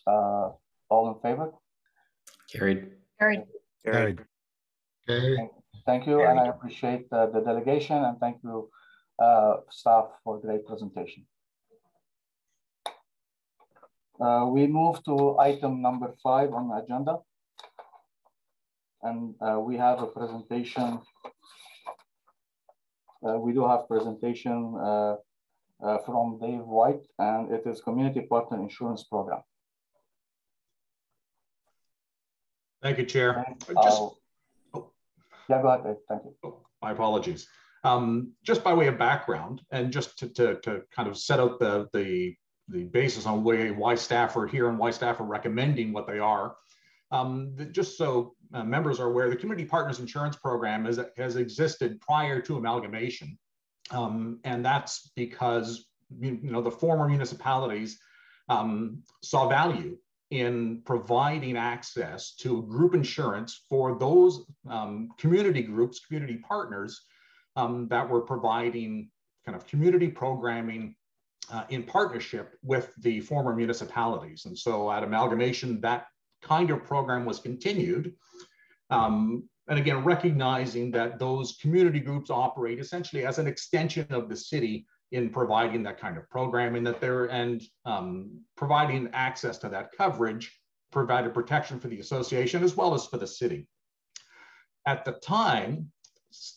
Uh, all in favor? Carried. Carried. Carried. Okay. Thank you, and I appreciate uh, the delegation, and thank you, uh, staff, for great presentation. Uh, we move to item number five on the agenda. And uh, we have a presentation. Uh, we do have presentation uh, uh, from Dave White, and it is Community Partner Insurance Program. Thank you, Chair. Just, I'll- Yeah, go ahead, Dave. Thank you. my apologies. Um, just by way of background and just to, to, to kind of set out the, the, the basis on why, why staff are here and why staff are recommending what they are. Um, just so uh, members are aware, the Community Partners Insurance Program is, has existed prior to amalgamation. Um, and that's because you know the former municipalities um, saw value in providing access to group insurance for those um, community groups, community partners um, that were providing kind of community programming uh, in partnership with the former municipalities. And so at amalgamation, that kind of program was continued. Um, and again, recognizing that those community groups operate essentially as an extension of the city in providing that kind of programming that they're and um, providing access to that coverage provided protection for the association as well as for the city. At the time,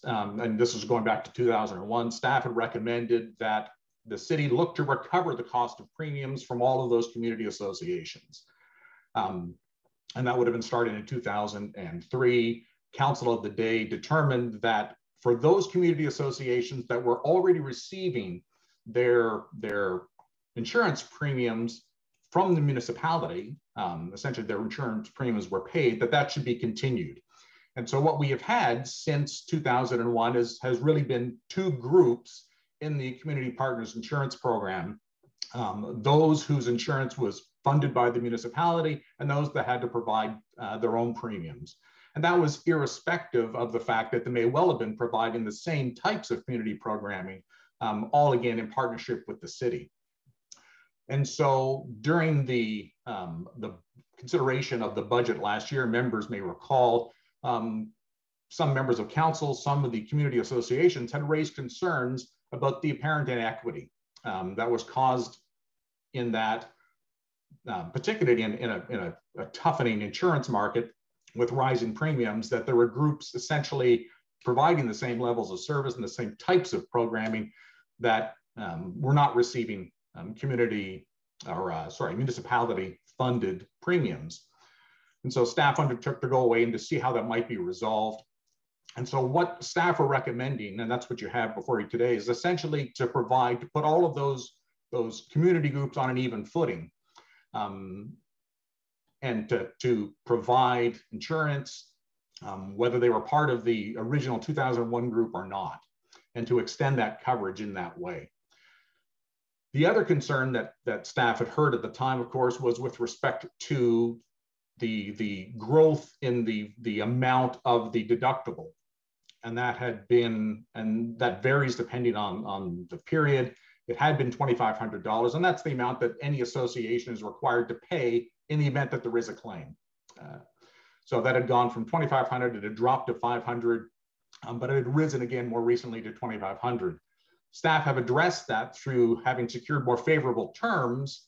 um, and this is going back to 2001, staff had recommended that the city look to recover the cost of premiums from all of those community associations. Um, and that would have been started in 2003. Council of the day determined that for those community associations that were already receiving their, their insurance premiums from the municipality, um, essentially their insurance premiums were paid, that that should be continued. And so what we have had since 2001 is, has really been two groups in the Community Partners Insurance Program. Um, those whose insurance was funded by the municipality and those that had to provide uh, their own premiums. And that was irrespective of the fact that they may well have been providing the same types of community programming, um, all again in partnership with the city. And so during the, um, the consideration of the budget last year, members may recall um, some members of council, some of the community associations had raised concerns about the apparent inequity um, that was caused in that, uh, particularly in, in, a, in a, a toughening insurance market with rising premiums, that there were groups essentially providing the same levels of service and the same types of programming that um, were not receiving um, community or uh, sorry, municipality funded premiums. And so staff undertook to go away and to see how that might be resolved. And so what staff are recommending, and that's what you have before you today, is essentially to provide, to put all of those, those community groups on an even footing um, and to, to provide insurance, um, whether they were part of the original 2001 group or not, and to extend that coverage in that way. The other concern that, that staff had heard at the time, of course, was with respect to the, the growth in the, the amount of the deductible. And that had been, and that varies depending on, on the period. It had been $2,500, and that's the amount that any association is required to pay in the event that there is a claim. Uh, so that had gone from 2,500, it had dropped to 500, um, but it had risen again more recently to 2,500. Staff have addressed that through having secured more favorable terms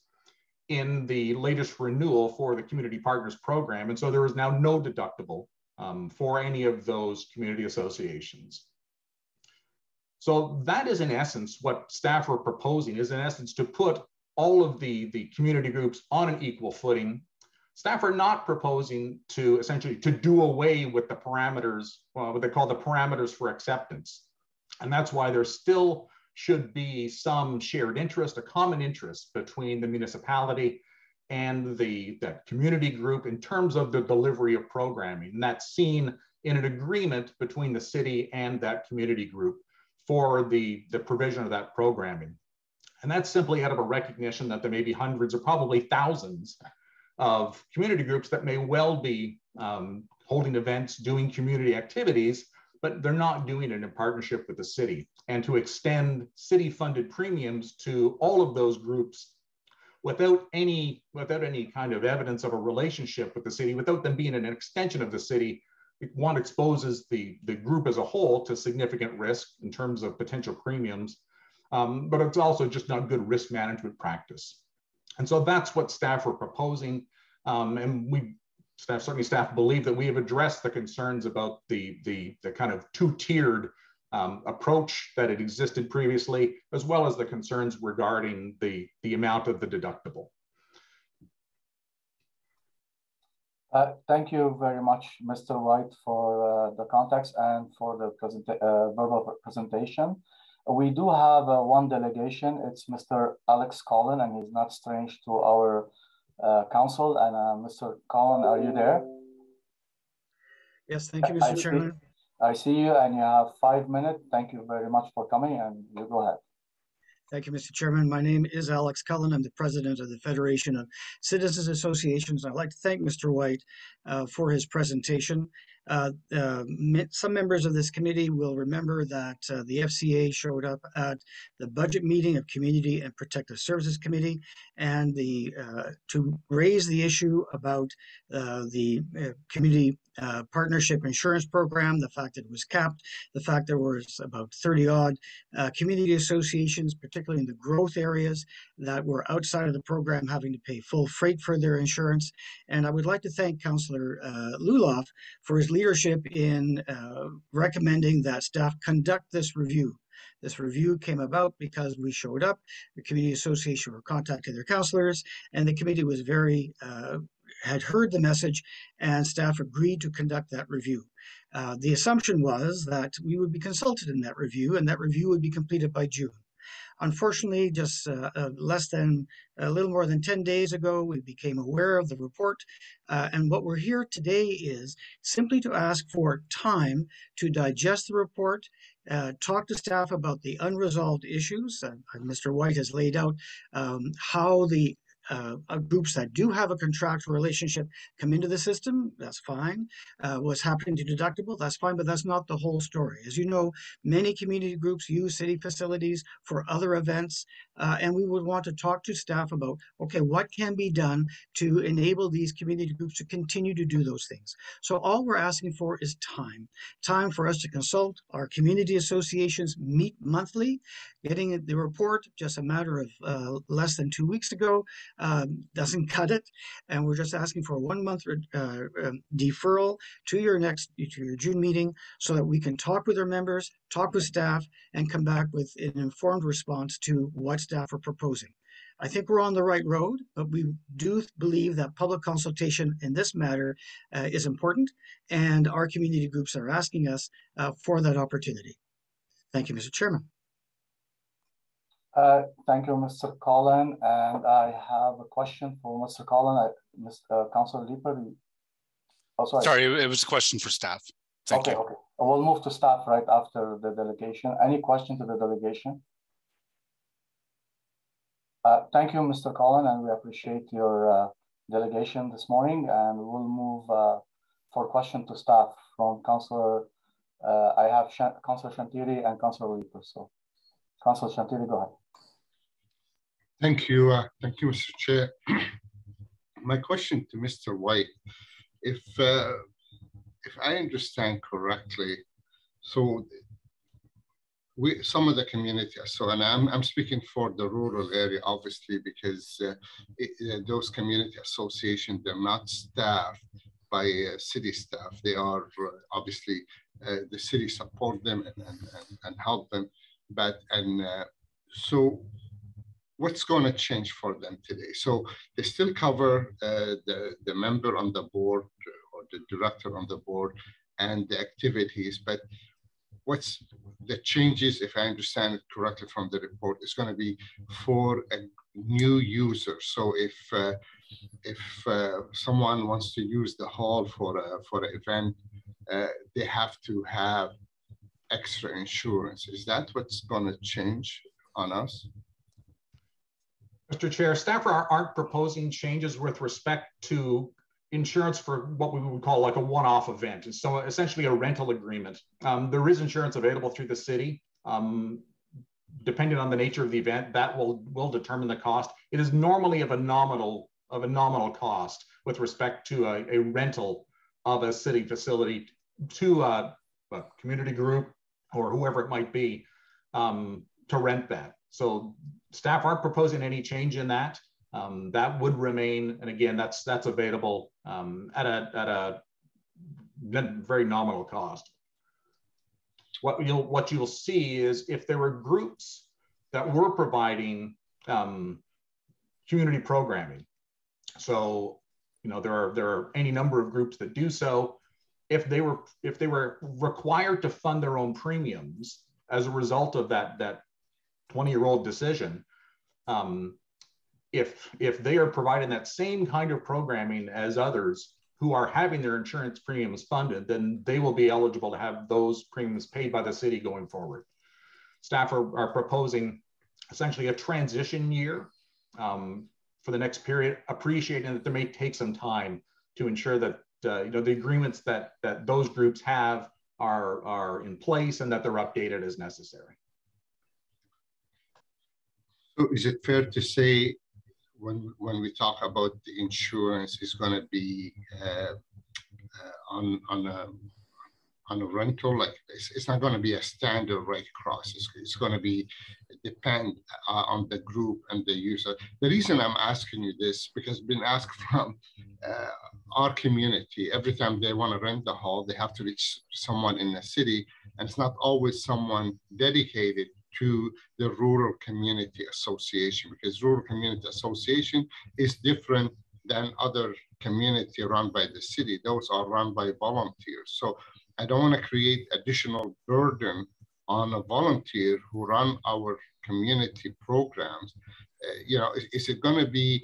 in the latest renewal for the Community Partners Program. And so there is now no deductible um, for any of those community associations. So that is in essence what staff are proposing is in essence to put all of the, the community groups on an equal footing. Staff are not proposing to essentially to do away with the parameters, well, what they call the parameters for acceptance. And that's why there still should be some shared interest, a common interest between the municipality and the that community group in terms of the delivery of programming. And that's seen in an agreement between the city and that community group for the, the provision of that programming. And that's simply out of a recognition that there may be hundreds or probably thousands of community groups that may well be um, holding events, doing community activities but they're not doing it in partnership with the city. And to extend city funded premiums to all of those groups without any without any kind of evidence of a relationship with the city, without them being an extension of the city, one exposes the, the group as a whole to significant risk in terms of potential premiums, um, but it's also just not good risk management practice. And so that's what staff are proposing. Um, and we staff, certainly staff believe that we have addressed the concerns about the, the, the kind of two-tiered um, approach that had existed previously, as well as the concerns regarding the, the amount of the deductible. Uh, thank you very much, Mr. White, for uh, the context and for the present uh, verbal presentation. We do have uh, one delegation. It's Mr. Alex Cullen, and he's not strange to our uh, council. And uh, Mr. Cullen, are you there? Yes, thank you, Mr. I Chairman. See, I see you, and you have five minutes. Thank you very much for coming, and you go ahead. Thank you, Mr. Chairman. My name is Alex Cullen. I'm the president of the Federation of Citizens Associations. I'd like to thank Mr. White uh, for his presentation. Uh, uh, some members of this committee will remember that uh, the FCA showed up at the budget meeting of Community and Protective Services Committee and the uh, to raise the issue about uh, the uh, partnership insurance program, the fact that it was capped, the fact there was about 30 odd community associations, particularly in the growth areas that were outside of the program having to pay full freight for their insurance. And I would like to thank Councillor Luloff for his leadership in uh, recommending that staff conduct this review. This review came about because we showed up, the community association were contacting their counselors, and the committee was very, uh, had heard the message, and staff agreed to conduct that review. Uh, the assumption was that we would be consulted in that review, and that review would be completed by June. Unfortunately, just uh, uh, less than a little more than 10 days ago, we became aware of the report. Uh, and what we're here today is simply to ask for time to digest the report, uh, talk to staff about the unresolved issues. Mr. White has laid out um, how the uh, groups that do have a contractual relationship come into the system, that's fine. Uh, what's happening to deductible, that's fine, but that's not the whole story. As you know, many community groups use city facilities for other events, uh, and we would want to talk to staff about, okay, what can be done to enable these community groups to continue to do those things. So all we're asking for is time, time for us to consult. Our community associations meet monthly, getting the report just a matter of uh, less than two weeks ago um, doesn't cut it. And we're just asking for a one month uh, um, deferral to your next, to your June meeting so that we can talk with our members, talk with staff, and come back with an informed response to what staff are proposing. I think we're on the right road, but we do believe that public consultation in this matter uh, is important, and our community groups are asking us uh, for that opportunity. Thank you, Mr. Chairman. Uh, thank you, Mr. Cullen. And I have a question for Mr. Cullen. I, Mr. Uh, Councilor Leiper. Oh, sorry. Sorry, it was a question for staff. Thank okay, you. okay. We'll move to staff right after the delegation. Any question to the delegation? Uh, thank you, Mr. Cullen, and we appreciate your uh, delegation this morning. And we'll move uh, for question to staff from Councilor. Uh, I have Sh Councilor Chantiry and Councilor Leiper. So, Councilor Chantiry, go ahead. Thank you. Uh, thank you, Mr. Chair. (clears throat) My question to Mr. White, if uh, if I understand correctly, so we some of the community, so and I'm, I'm speaking for the rural area, obviously, because uh, it, uh, those community associations, they're not staffed by uh, city staff. They are uh, obviously, the city support them and, and, and help them. But, and so what's going to change for them today? So they still cover uh, the, the member on the board or the director on the board and the activities, but what's the changes, if I understand it correctly from the report, is going to be for a new user. So if uh, if uh, someone wants to use the hall for a, for an event, uh, they have to have extra insurance. Is that what's going to change on us? Mr. Chair, staff are aren't proposing changes with respect to insurance for what we would call like a one-off event. And so essentially a rental agreement. Um, there is insurance available through the city. Um, depending on the nature of the event, that will will determine the cost. It is normally of a nominal of a nominal cost with respect to a, a rental of a city facility to a, a, community group or whoever it might be um, to rent that. So staff aren't proposing any change in that. Um, that would remain, and again, that's that's available um, at a at a very nominal cost. What you'll what you'll see is if there were groups that were providing um, community programming. So you know there are there are any number of groups that do so. If they were if they were required to fund their own premiums as a result of that that 20 year old decision, um, if if they are providing that same kind of programming as others who are having their insurance premiums funded, then they will be eligible to have those premiums paid by the city going forward. Staff are, are proposing essentially a transition year um, for the next period, appreciating that there may take some time to ensure that uh, you know the agreements that that those groups have are are in place and that they're updated as necessary. So is it fair to say when when we talk about the insurance is going to be uh, uh, on on a on a rental? Like it's, it's not going to be a standard right Cross. it's, it's going to be depend uh, on the group and the user. The reason i'm asking you this because been asked (laughs) from uh, our community. Every time they want to rent the hall they have to reach someone in the city and it's not always someone dedicated to the Rural Community Association because Rural Community Association is different than other community run by the city. Those are run by volunteers. So I don't want to create additional burden on a volunteer who run our community programs. Uh, you know, is, is it going to be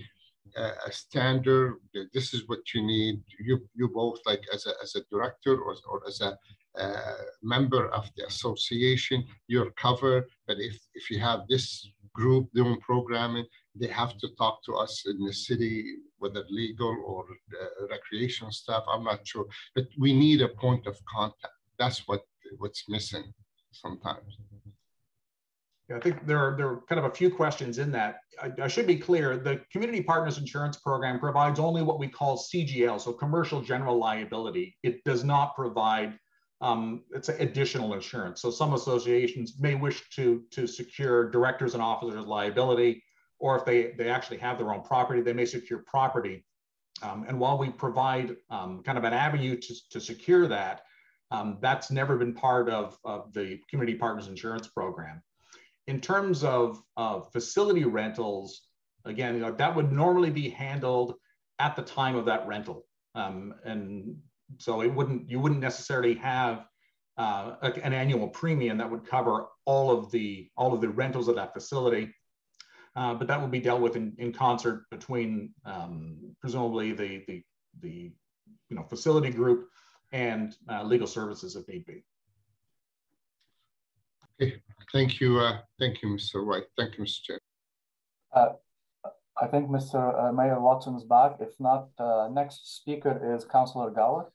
a standard? This is what you need. You you both like as a as a director or, or as a uh, member of the association, you're covered. But if, if you have this group doing programming, they have to talk to us in the city, whether legal or uh, recreational staff. I'm not sure, but we need a point of contact. That's what what's missing sometimes. Yeah, I think there are there are kind of a few questions in that. I, I, should be clear: the Community Partners Insurance Program provides only what we call CGL, so commercial general liability. It does not provide um, it's additional insurance. So some associations may wish to, to secure directors and officers liability, or if they, they actually have their own property, they may secure property. Um, and while we provide um, kind of an avenue to, to secure that, um, that's never been part of, of the Community Partners Insurance Program. In terms of, of facility rentals, again, you know, that would normally be handled at the time of that rental. Um, and so it wouldn't you wouldn't necessarily have uh, an annual premium that would cover all of the all of the rentals of that facility. Uh, but that would be dealt with in, in concert between um, presumably the, the, the you know, facility group and uh, legal services if need be. Okay, thank you. Uh, thank you, Mr. White. Thank you, Mr. Chair. Uh, I think Mr. Uh, Mayor Watson's back. If not, uh, next speaker is Councillor Gower.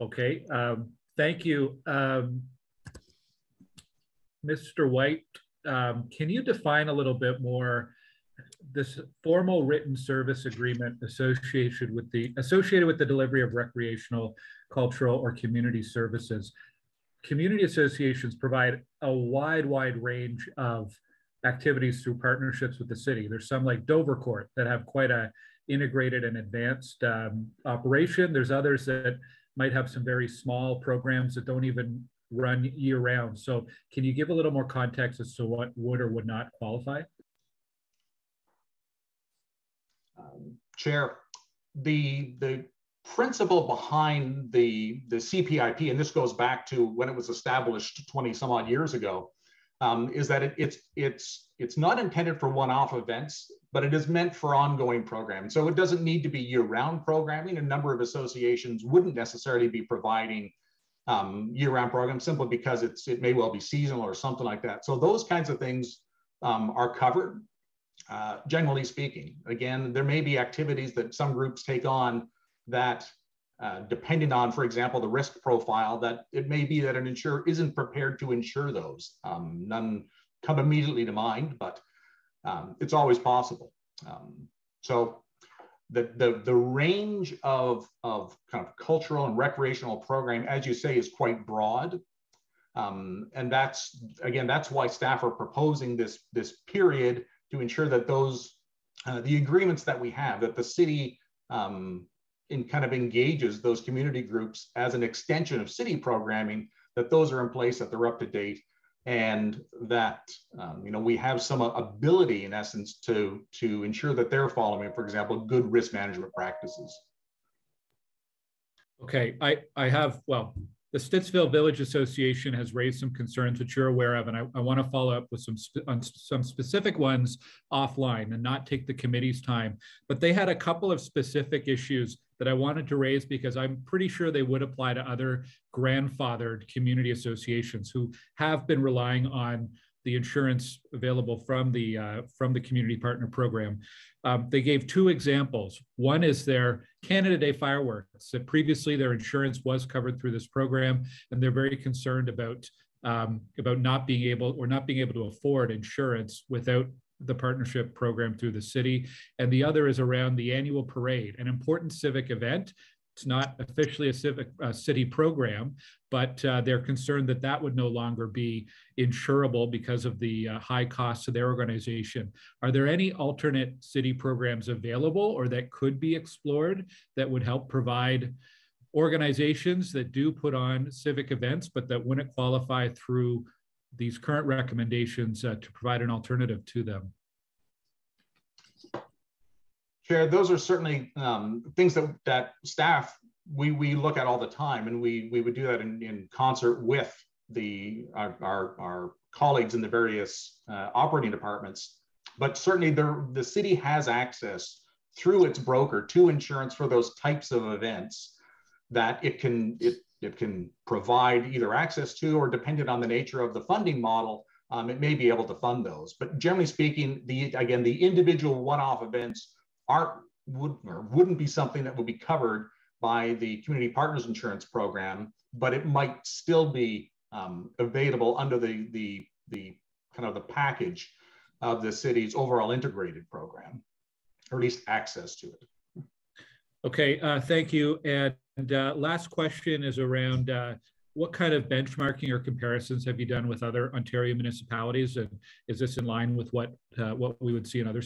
Okay, um, thank you. Um, Mr. White, um, can you define a little bit more this formal written service agreement associated with the associated with the delivery of recreational, cultural, or community services? Community associations provide a wide, wide range of activities through partnerships with the city. There's some like Dovercourt that have quite a integrated and advanced um, operation. There's others that might have some very small programs that don't even run year round. So can you give a little more context as to what would or would not qualify? Um, Chair, the, the principle behind the, the CPIP, and this goes back to when it was established 20 some odd years ago, um, is that it, it's, it's, it's not intended for one-off events but it is meant for ongoing programming. So it doesn't need to be year-round programming. A number of associations wouldn't necessarily be providing um, year-round programs simply because it's it may well be seasonal or something like that. So those kinds of things um, are covered. uh, generally speaking. Again, there may be activities that some groups take on that, uh, depending on, for example, the risk profile, that it may be that an insurer isn't prepared to insure those. Um, none come immediately to mind, but um, it's always possible. Um, so the, the, the range of, of kind of cultural and recreational program, as you say, is quite broad. Um, and that's, again, that's why staff are proposing this, this period to ensure that those, uh, the agreements that we have, that the city um, in kind of engages those community groups as an extension of city programming, that those are in place, that they're up to date, and that um, you know we have some ability in essence to to ensure that they're following, for example, good risk management practices. Okay, I I have well the Stittsville Village Association has raised some concerns which you're aware of, and I, I want to follow up with some some specific ones offline and not take the committee's time. But they had a couple of specific issues that I wanted to raise because I'm pretty sure they would apply to other grandfathered community associations who have been relying on the insurance available from the uh, from the community partner program. Um, they gave two examples. One is their Canada Day fireworks. That previously their insurance was covered through this program, and they're very concerned about um, about not being able or not being able to afford insurance without the partnership program through the city. And the other is around the annual parade, an important civic event it's not officially a civic uh, city program, but uh, they're concerned that that would no longer be insurable because of the uh, high costs of their organization. Are there any alternate city programs available or that could be explored that would help provide organizations that do put on civic events, but that wouldn't qualify through these current recommendations uh, to provide an alternative to them? Chair, those are certainly um, things that, that staff, we, we look at all the time and we, we would do that in, in concert with the, our, our, our colleagues in the various uh, operating departments. But certainly the, the city has access through its broker to insurance for those types of events that it can, it, it can provide either access to or dependent on the nature of the funding model, um, it may be able to fund those. But generally speaking, the again, the individual one-off events aren't would or wouldn't be something that would be covered by the community partners insurance program, but it might still be um, available under the, the, the kind of the package of the city's overall integrated program, or at least access to it. Okay, uh, thank you. And uh, last question is around uh, what kind of benchmarking or comparisons have you done with other Ontario municipalities? And is this in line with what, uh, what we would see in other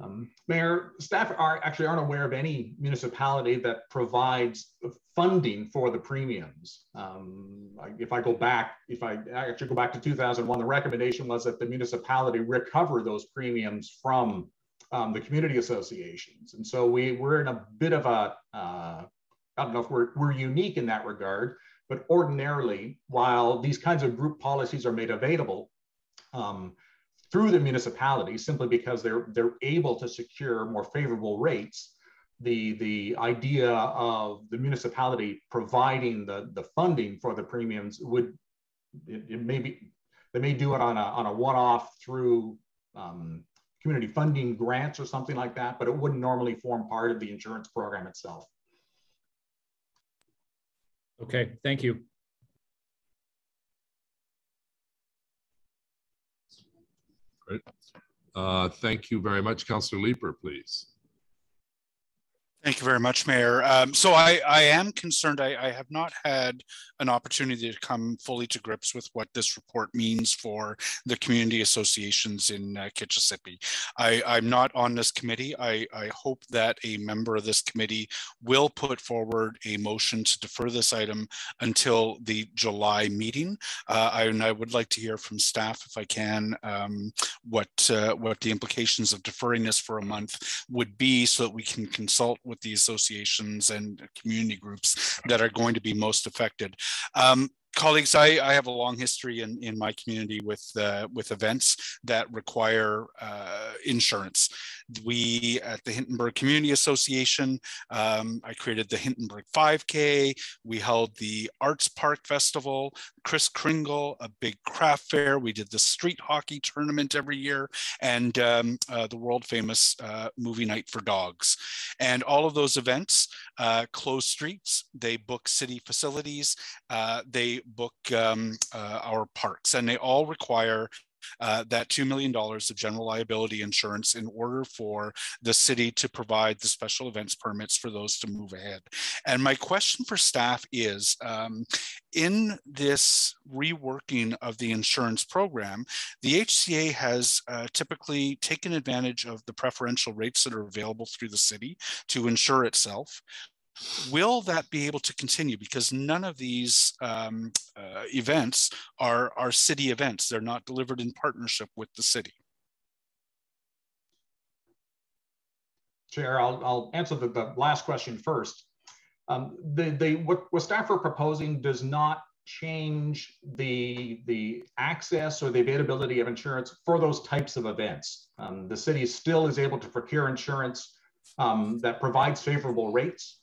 um, Mayor, staff are actually aren't aware of any municipality that provides funding for the premiums. Um, if I go back, if I actually go back to 2001, the recommendation was that the municipality recover those premiums from um, the community associations. And so we, we're in a bit of a uh, I don't know if we're, we're unique in that regard, but ordinarily, while these kinds of group policies are made available, um, through the municipality simply because they're they're able to secure more favorable rates. The the idea of the municipality providing the the funding for the premiums would it, it may be they may do it on a on a one off through um, community funding grants or something like that, but it wouldn't normally form part of the insurance program itself. Okay, thank you. Right. Uh, thank you very much. Councillor Leiper, please. Thank you very much, Mayor. Um, so I, I am concerned. I, I, have not had an opportunity to come fully to grips with what this report means for the community associations in uh, Kitchissippi. I, am not on this committee. I, I, hope that a member of this committee will put forward a motion to defer this item until the July meeting. Uh, I, and I would like to hear from staff, if I can, um, what uh, what the implications of deferring this for a month would be, so that we can consult with the associations and community groups that are going to be most affected. Um, colleagues, I, I, have a long history in, in my community with uh, with events that require uh, insurance. We at the Hintonburg Community Association, um, I created the Hintonburg 5K. We held the Arts Park Festival, Kris Kringle, a big craft fair. We did the street hockey tournament every year and um, uh, the world famous uh, movie night for dogs. And all of those events uh, close streets, they book city facilities, uh, they book um, uh, our parks, and they all require uh, that $2 million of general liability insurance in order for the city to provide the special events permits for those to move ahead. And my question for staff is, um, in this reworking of the insurance program, the HCA has uh, typically taken advantage of the preferential rates that are available through the city to insure itself. Will that be able to continue? Because none of these um, uh, events are, are city events. They're not delivered in partnership with the city. Chair, I'll, I'll answer the, the last question first. Um, the, the, what, what staff are proposing does not change the, the access or the availability of insurance for those types of events. Um, the city still is able to procure insurance um, that provides favorable rates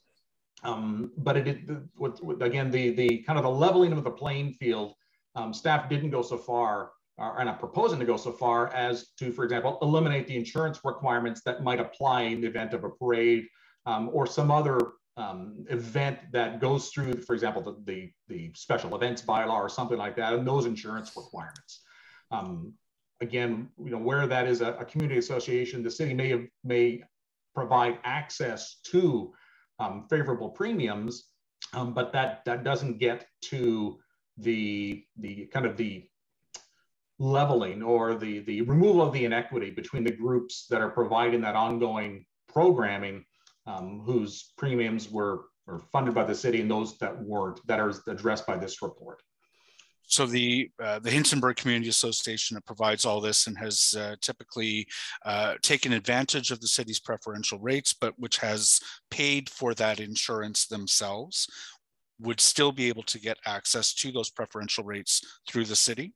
um, but it, it with, with, again, the, the kind of the leveling of the playing field, um, staff didn't go so far, uh, are not proposing to go so far as to, for example, eliminate the insurance requirements that might apply in the event of a parade um, or some other um, event that goes through, for example, the, the, the, special events bylaw or something like that, and those insurance requirements. Um, again, you know, where that is a, a community association, the city may have, may provide access to um, favorable premiums, um, but that that doesn't get to the the kind of the leveling or the the removal of the inequity between the groups that are providing that ongoing programming, um, whose premiums were, were funded by the city and those that weren't, that are addressed by this report so the uh, the Hintonburg Community Association that provides all this and has uh, typically uh, taken advantage of the city's preferential rates, but which has paid for that insurance themselves, would still be able to get access to those preferential rates through the city.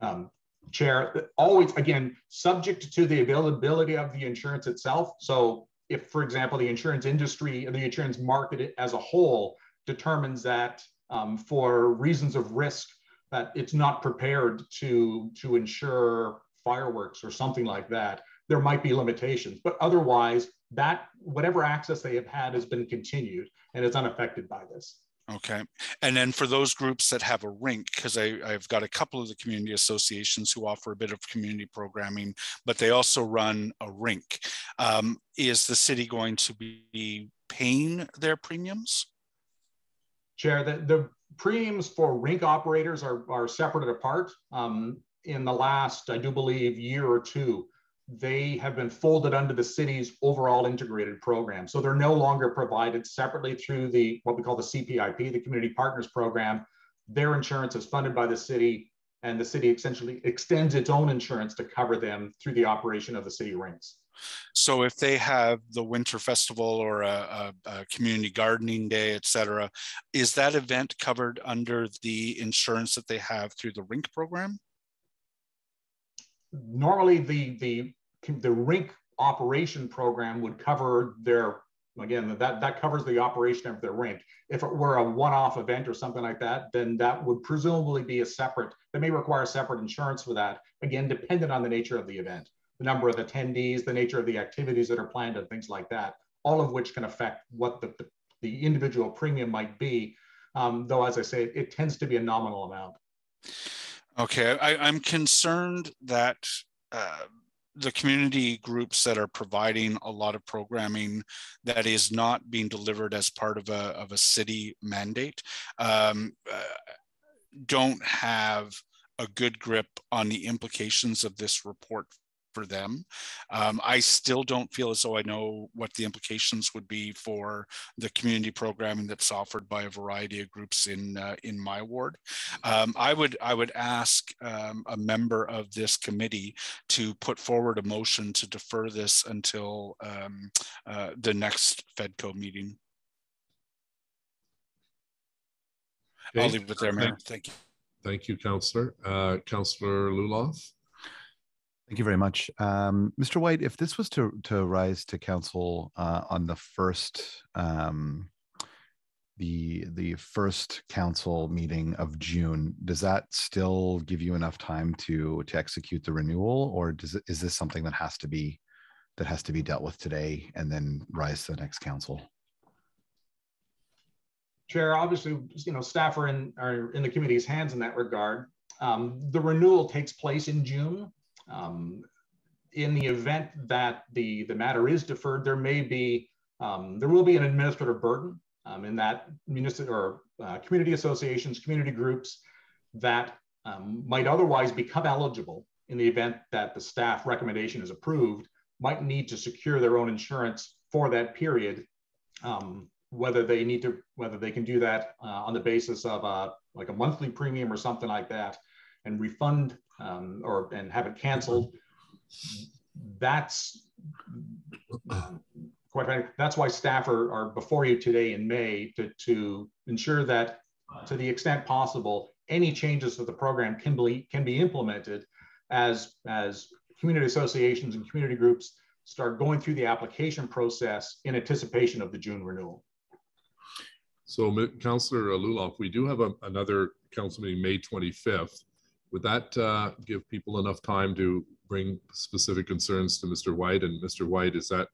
Um, Chair, always again subject to the availability of the insurance itself. So, if, for example, the insurance industry, and the insurance market as a whole determines that um, for reasons of risk that it's not prepared to to ensure fireworks or something like that there might be limitations but otherwise that whatever access they have had has been continued and is unaffected by this Okay. And then for those groups that have a rink, because I've got a couple of the community associations who offer a bit of community programming, but they also run a rink. Um, is the city going to be paying their premiums? Chair, the, the premiums for rink operators are, are separate and apart. Um, in the last, I do believe, year or two, they have been folded under the city's overall integrated program. So they're no longer provided separately through the what we call the CPIP, the Community Partners Program. Their insurance is funded by the city, and the city essentially extends its own insurance to cover them through the operation of the city rinks. So if they have the winter festival or a, a, a community gardening day, et cetera, is that event covered under the insurance that they have through the rink program? Normally the, the, the rink operation program would cover their again that that covers the operation of their rink if it were a one-off event or something like that then that would presumably be a separate that may require separate insurance for that again dependent on the nature of the event the number of attendees, the nature of the activities that are planned, and things like that, all of which can affect what the, the, the individual premium might be. Um, though, as I say, it tends to be a nominal amount. Okay, I, am concerned that uh, the community groups that are providing a lot of programming that is not being delivered as part of a, of a city mandate um, uh, don't have a good grip on the implications of this report for them. Um, I still don't feel as though I know what the implications would be for the community programming that's offered by a variety of groups in uh, in my ward. Um, I would I would ask um, a member of this committee to put forward a motion to defer this until um, uh, the next FEDCO meeting. Okay. I'll leave it there, Mayor. Thank you. Thank you, Councillor. Uh, Councillor Luloff. Thank you very much. Um, Mr. White, if this was to, to rise to council uh, on the first, um, the, the first council meeting of June, does that still give you enough time to, to execute the renewal? Or does it, is this something that has to be, that has to be dealt with today and then rise to the next council? Chair, obviously, you know, staff are in, are in the committee's hands in that regard. Um, the renewal takes place in June. Um, in the event that the, the matter is deferred, there may be, um, there will be an administrative burden um, in that municipal or uh, community associations, community groups that um, might otherwise become eligible in the event that the staff recommendation is approved, might need to secure their own insurance for that period. Um, whether they need to, whether they can do that uh, on the basis of a, like a monthly premium or something like that and refund um, or and have it canceled. That's quite frankly, that's why staff are, are before you today in May to, to ensure that to the extent possible, any changes to the program can be, can be implemented as, as community associations and community groups start going through the application process in anticipation of the June renewal. So Councillor Luloff, we do have a, another council meeting May 25th. Would that uh, give people enough time to bring specific concerns to Mr. White? And Mr. White, is that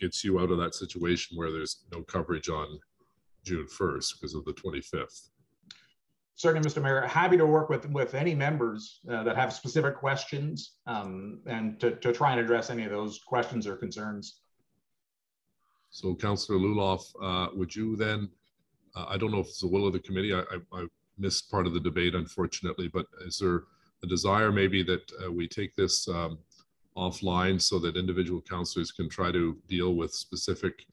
gets you out of that situation where there's no coverage on June 1st because of the 25th? Certainly, Mr. Mayor, happy to work with, with any members uh, that have specific questions um, and to, to try and address any of those questions or concerns. So Councillor Luloff, uh, would you then, uh, I don't know if it's the will of the committee, I, I, I missed part of the debate, unfortunately, but is there a desire maybe that uh, we take this um, offline so that individual councillors can try to deal with specific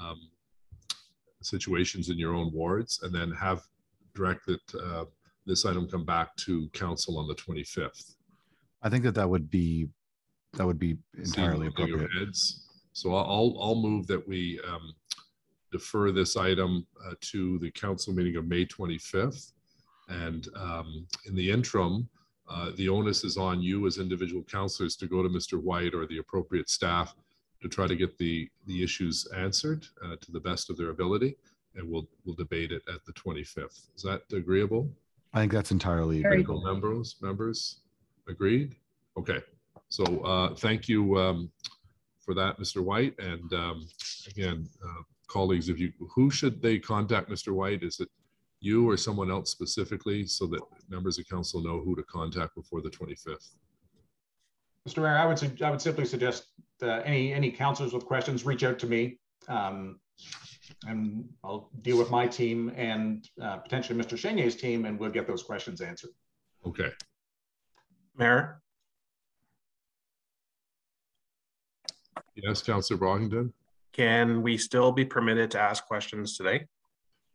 um, situations in your own wards and then have direct that uh, this item come back to council on the 25th? I think that that would be, that would be entirely appropriate. Heads. So I'll, I'll move that we um, defer this item uh, to the council meeting of May 25th. And um, in the interim, uh, the onus is on you as individual councilors to go to Mr. White or the appropriate staff to try to get the, the issues answered uh, to the best of their ability. And we'll, we'll debate it at the 25th. Is that agreeable? I think that's entirely agreeable. Members, members, agreed? Okay. So uh, thank you um, for that, Mr. White. And um, again, uh, colleagues, if you, who should they contact Mr. White? Is it you or someone else specifically so that members of council know who to contact before the 25th? Mr. Mayor, I would, I would simply suggest uh, any, any councilors with questions, reach out to me. Um, and I'll deal with my team and uh, potentially Mr. Chenier's team, and we'll get those questions answered. Okay. Mayor? Yes, Councillor Brockington? Can we still be permitted to ask questions today?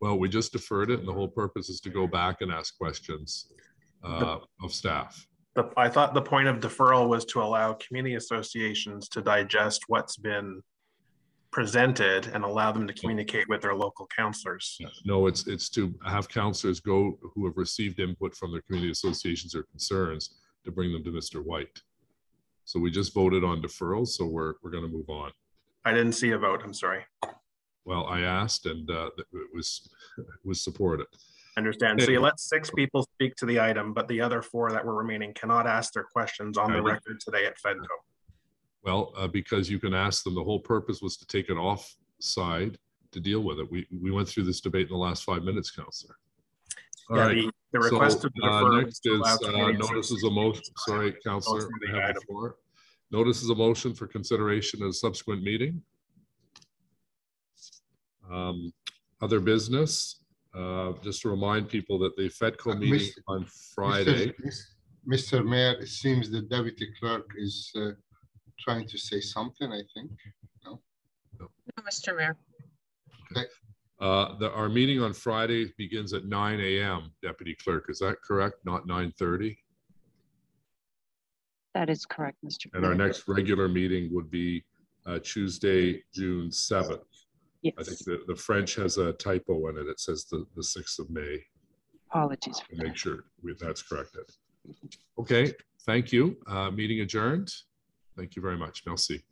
Well, we just deferred it, and the whole purpose is to go back and ask questions uh, of staff. The, I thought the point of deferral was to allow community associations to digest what's been presented and allow them to communicate with their local councilors. No, it's it's to have councilors go who have received input from their community associations or concerns to bring them to Mr. White. So we just voted on deferral, so we're we're going to move on. I didn't see a vote. I'm sorry. Well, I asked, and uh, it was was supported. Understand. So you let six people speak to the item, but the other four that were remaining cannot ask their questions on the record today at FEDCO. Well, uh, because you can ask them. The whole purpose was to take it off side to deal with it. We we went through this debate in the last five minutes, Councillor. All yeah, right. the, the request so, to uh, defer next is uh, notices of motion. Sorry, Councillor. Notices of motion for consideration at a subsequent meeting. Um, other business, uh, just to remind people that the FEDCO Uh, meeting Mr. on Friday. Mr. Mr. Mayor, it seems the deputy clerk is uh, trying to say something, I think. No? No, Mr. Mayor. Okay. Uh, the, our meeting on Friday begins at nine AM, Deputy Clerk. Is that correct? Not nine thirty? That is correct, Mr. And our Mayor. next regular meeting would be uh, Tuesday, June seventh. Yes. I think the, the French has a typo in it. It says the, the sixth of May. apologies for Make sure we- that's corrected. Okay, thank you. Uh, meeting adjourned. Thank you very much. Merci.